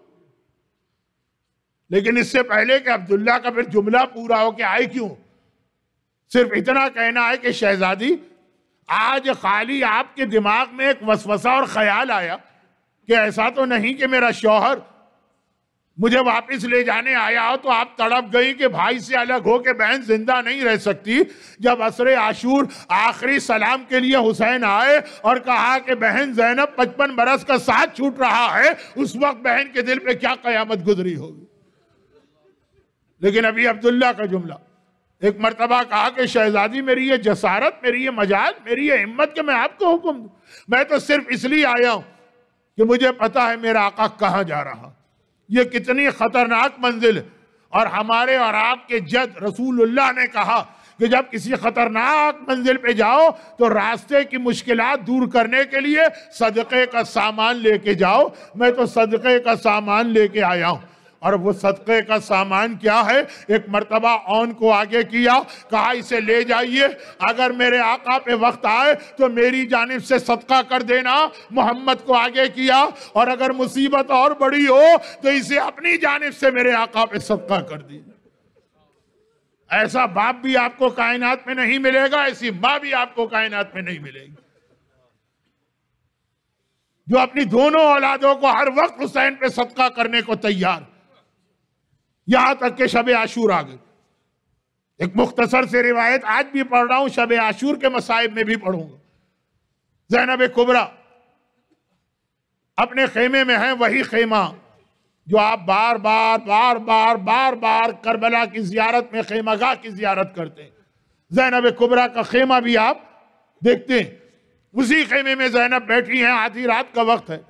لیکن اس سے پہلے کہ عبداللہ کا پھر جملہ پورا ہو کہ آئے کیوں؟ صرف اتنا کہنا ہے کہ شہزادی آج خالی آپ کے دماغ میں ایک وسوسہ اور خیال آیا کہ ایسا تو نہیں کہ میرا شوہر مجھے واپس لے جانے آیا ہو تو آپ تڑپ گئی کہ بھائی سے الگ ہو کے بہن زندہ نہیں رہ سکتی جب عصر عاشور آخری سلام کے لیے حسین آئے اور کہا کہ بہن زینب پچپن برس کا ساتھ چھوٹ رہا ہے، اس وقت بہن کے دل پہ کیا قیامت گزری ہوگی؟ لیکن ابھی عبداللہ کا جملہ۔ ایک مرتبہ کہا کہ شہزادی میری یہ جسارت میری یہ مجال میری یہ ہمت کہ میں آپ کو حکم دوں۔ میں تو صرف اس لیے آیا ہوں کہ مجھے پتا ہے میرا آقا کہاں جا رہا۔ یہ کتنی خطرناک منزل ہے۔ اور ہمارے اور آپ کے جد رسول اللہ نے کہا کہ جب کسی خطرناک منزل پہ جاؤ تو راستے کی مشکلات دور کرنے کے لیے صدقے کا سامان لے کے جاؤ۔ میں تو صدقے کا سامان لے کے آیا ہوں۔ اور وہ صدقے کا سامان کیا ہے؟ ایک مرتبہ اون کو آگے کیا، کہا، اسے لے جائیے، اگر میرے آقا پہ وقت آئے تو میری جانب سے صدقہ کر دینا۔ محمد کو آگے کیا، اور اگر مصیبت اور بڑی ہو تو اسے اپنی جانب سے میرے آقا پہ صدقہ کر دیجیے ایسا باپ بھی آپ کو کائنات میں نہیں ملے گا، ایسی ماں بھی آپ کو کائنات میں نہیں ملے گی۔ جو اپنی دونوں اولادوں کو ہر وقت حسین پہ صدقہ کرنے کو تیار یہاں تک کہ شب عاشور آ گئے ایک مختصر سے روایت آج بھی پڑھ رہا ہوں، شب عاشور کے مسائب میں بھی پڑھوں گا۔ زینب کبرا اپنے خیمے میں ہیں، وہی خیمہ جو آپ بار بار بار بار بار بار کربلا کی زیارت میں خیمہ گاہ کی زیارت کرتے ہیں۔ زینب کبرا کا خیمہ بھی آپ دیکھتے ہیں۔ اسی خیمے میں زینب بیٹھی ہیں، آدھی رات کا وقت ہے۔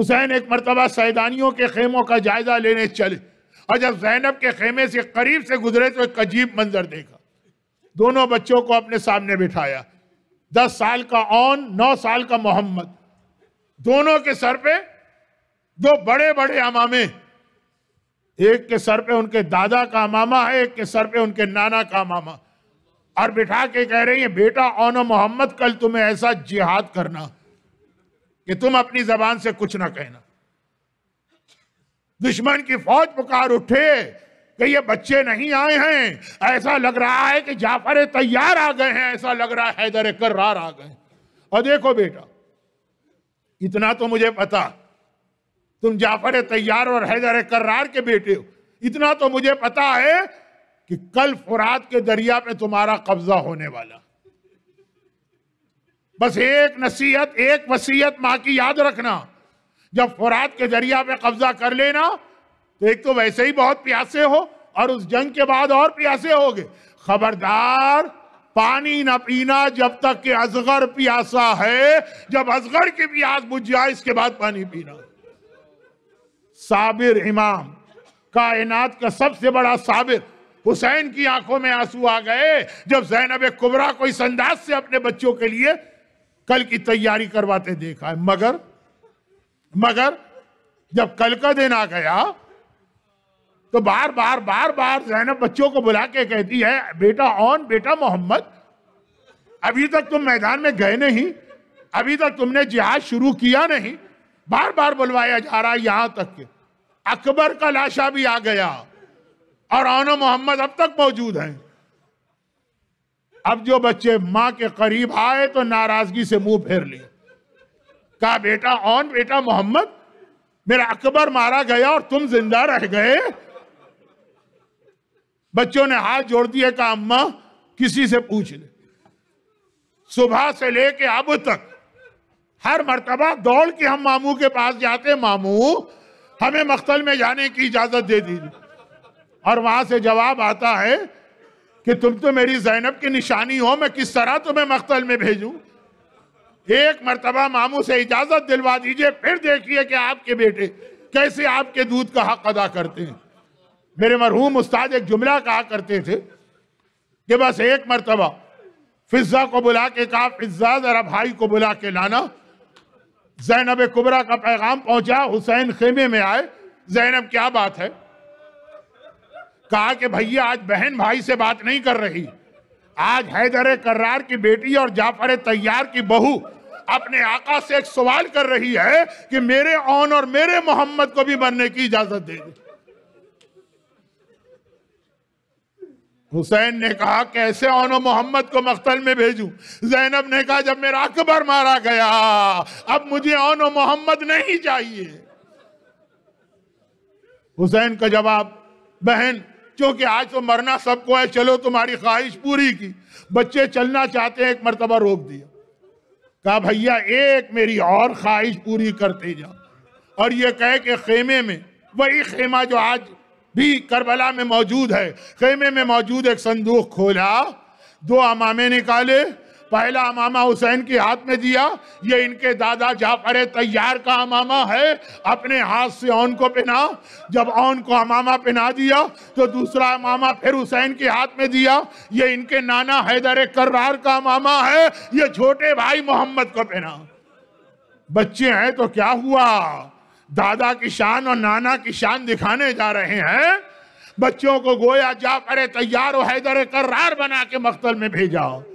حسین ایک مرتبہ سیدانیوں کے خیموں کا جائزہ لینے چلے۔ اور جب زینب کے خیمے سے قریب سے گزرے تو ایک عجیب منظر دیکھا۔ دونوں بچوں کو اپنے سامنے بٹھایا۔ دس سال کا اون نو سال کا محمد۔ دونوں کے سر پہ دو بڑے بڑے امامے۔ ایک کے سر پہ ان کے دادا کا امامہ ہے، ایک کے سر پہ ان کے نانا کا امامہ۔ اور بٹھا کے کہہ رہے ہیں، بیٹا اون و محمد، کل تمہیں ایسا جہاد کرنا کہ تم اپنی زبان سے کچھ نہ کہنا۔ دشمن کی فوج پکار اٹھے کہ یہ بچے نہیں آئے ہیں۔ ایسا لگ رہا ہے کہ جعفر تیار آ گئے ہیں، ایسا لگ رہا ہے حیدر کرار آ گئے اور دیکھو بیٹا، اتنا تو مجھے پتا، تم جعفر تیار اور حیدر کرار کے بیٹے ہو۔ اتنا تو مجھے پتا ہے کہ کل فرات کے دریا پہ تمہارا قبضہ ہونے والا۔ بس ایک نصیحت، ایک وسیعت ماں کی یاد رکھنا۔ جب فرات کے دریا پہ قبضہ کر لینا، تو ایک تو ویسے ہی بہت پیاسے ہو اور اس جنگ کے بعد اور پیاسے ہوگے خبردار، پانی نہ پینا جب تک کہ ازغر پیاسا ہے۔ جب ازغر کی پیاس بجھ جائے، اس کے بعد پانی پینا۔ صابر امام، کائنات کا سب سے بڑا صابر۔ حسین کی آنکھوں میں آنسو آ گئے۔ جب زینب کبرا کو اس انداز سے اپنے بچوں کے لیے کل کی تیاری کرواتے دیکھا ہے۔ مگر مگر جب کل کا دن آ گیا تو بار بار بار بار زینب بچوں کو بلا کے کہتی ہے، بیٹا آن بیٹا محمد، ابھی تک تم میدان میں گئے نہیں، ابھی تک تم نے جہاد شروع کیا نہیں۔ بار بار بلوایا جا رہا یہاں تک کہ اکبر کا لاشا بھی آ گیا اور آن و محمد اب تک موجود ہیں۔ اب جو بچے ماں کے قریب آئے تو ناراضگی سے منہ پھیر لی کہا، بیٹا، آن بیٹا محمد، میرا اکبر مارا گیا اور تم زندہ رہ گئے. بچوں نے ہاتھ جوڑ دیے، کہا اماں کسی سے پوچھ لے۔ صبح سے لے کے اب تک ہر مرتبہ دوڑ کے ہم ماموں کے پاس جاتے، ماموں، ہمیں مختل میں جانے کی اجازت دے دیجیے۔ اور وہاں سے جواب آتا ہے کہ تم تو میری زینب کی نشانی ہو، میں کس طرح تمہیں مختل میں بھیجوں؟ ایک مرتبہ ماموں سے اجازت دلوا دیجیے، پھر دیکھیے کہ آپ کے بیٹے کیسے آپ کے دودھ کا حق ادا کرتے ہیں۔ میرے مرحوم استاد ایک جملہ کہا کرتے تھے کہ بس ایک مرتبہ فضا کو بلا کے کہا فضا ذرا بھائی کو بلا کے لانا۔ زینب کبرا کا پیغام پہنچا، حسین خیمے میں آئے۔ زینب، کیا بات ہے؟ کہا کہ بھئیہ، آج بہن بھائی سے بات نہیں کر رہی۔ آج حیدر کرار کی بیٹی اور جعفر تیار کی بہو اپنے آقا سے ایک سوال کر رہی ہے کہ میرے اون اور میرے محمد کو بھی مرنے کی اجازت دے دی حسین نے کہا، کیسے اون و محمد کو مختل میں بھیجوں؟ زینب نے کہا، جب میرا اکبر مارا گیا، اب مجھے اون و محمد نہیں چاہیے۔ حسین کا جواب، بہن، چونکہ آج تو مرنا سب کو ہے، چلو تمہاری خواہش پوری کی۔ بچے چلنا چاہتے ہیں، ایک مرتبہ روک دیا۔ کہا بھئیہ ایک میری اور خواہش پوری کرتے جا۔ اور یہ کہے کہ خیمے میں، وہی خیمہ جو آج بھی کربلا میں موجود ہے۔ خیمے میں موجود ایک صندوق کھولا۔ دو امامے نکالے۔ پہلا امامہ حسین کی ہاتھ میں دیا، یہ ان کے دادا جعفر تیار کا امامہ ہے، اپنے ہاتھ سے اون کو پہنا۔ جب اون کو امامہ پہنا دیا، تو دوسرا امامہ پھر حسین کے ہاتھ میں دیا۔ یہ ان کے نانا حیدر کرار کا امامہ ہے، یہ چھوٹے بھائی محمد کو پہنا۔ بچے ہیں تو کیا ہوا؟ دادا کی شان اور نانا کی شان دکھانے جا رہے ہیں۔ بچوں کو گویا جعفر تیار و حیدر کرار بنا کے مختل میں بھیجا۔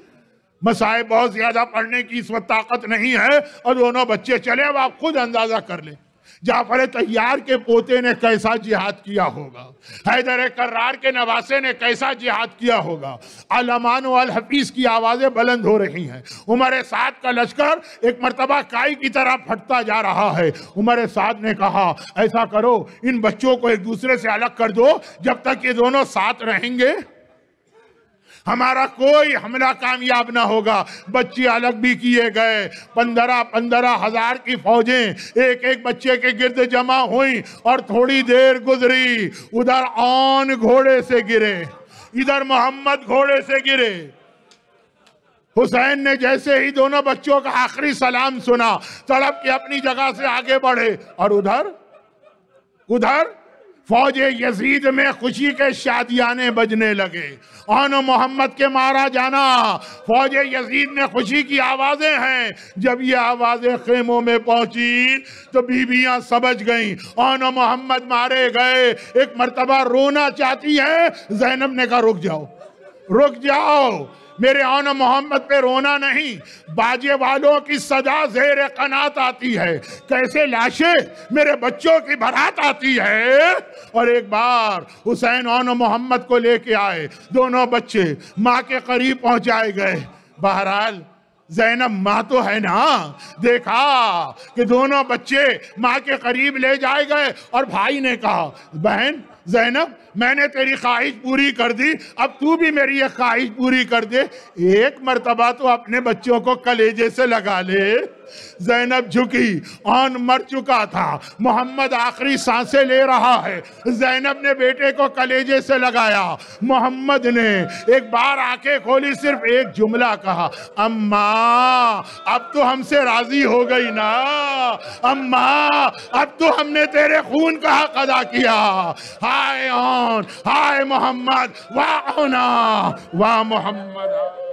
مسائب بہت زیادہ پڑھنے کی اس وقت طاقت نہیں ہے اور دونوں بچے چلے اب آپ خود اندازہ کر لیں۔ جعفر تیار کے پوتے نے کیسا جہاد کیا ہوگا؟ حیدر کرار کے نواسے نے کیسا جہاد کیا ہوگا؟ علمان و الحفیظ کی آوازیں بلند ہو رہی ہیں۔ عمر سعد کا لشکر ایک مرتبہ کائی کی طرح پھٹتا جا رہا ہے۔ عمر سعد نے کہا، ایسا کرو، ان بچوں کو ایک دوسرے سے الگ کر دو، جب تک یہ دونوں ساتھ رہیں گے۔ ہمارا کوئی حملہ کامیاب نہ ہوگا۔ بچے الگ بھی کیے گئے۔ پندرہ پندرہ ہزار کی فوجیں ایک ایک بچے کے گرد جمع ہوئیں اور تھوڑی دیر گزری۔ ادھر آن گھوڑے سے گرے۔ ادھر محمد گھوڑے سے گرے۔ حسین نے جیسے ہی دونوں بچوں کا آخری سلام سنا، تڑپ کے اپنی جگہ سے آگے بڑھے۔ اور ادھر؟ ادھر؟ فوج یزید میں خوشی کے شادیانے بجنے لگے۔ آن و محمد کے مارا جانا۔ فوج یزید میں خوشی کی آوازیں ہیں۔ جب یہ آوازیں خیموں میں پہنچی تو بیویاں سمجھ گئیں۔ آن و محمد مارے گئے۔ ایک مرتبہ رونا چاہتی ہے۔ زینب نے کہا، رک جاؤ۔ رک جاؤ۔ میرے آن محمد پہ رونا نہیں۔ باجے والوں کی صدا زیر قنات آتی ہے۔ کیسے لاشے میرے بچوں کی بھرات آتی ہے۔ اور ایک بار حسین آن محمد کو لے کے آئے۔ دونوں بچے ماں کے قریب پہنچائے گئے۔ بہرحال زینب ماں تو ہے نا۔ دیکھا کہ دونوں بچے ماں کے قریب لے جائے گئے۔ اور بھائی نے کہا، بہن زینب میں نے تیری خواہش پوری کر دی، اب تو بھی میری یہ خواہش پوری کر دے۔ ایک مرتبہ تو اپنے بچوں کو کلیجے سے لگا لے۔ زینب جھکی، آن مر چکا تھا۔ محمد آخری سانسیں لے رہا ہے۔ زینب نے بیٹے کو کلیجے سے لگایا۔ محمد نے ایک بار آنکھیں کھولی، صرف ایک جملہ کہا، اماں، اب تو ہم سے راضی ہو گئی نا۔ اماں، اب تو ہم نے تیرے خون کا حق ادا کیا۔ ہائے آن، ہائے محمد، واہ اونا واہ محمد۔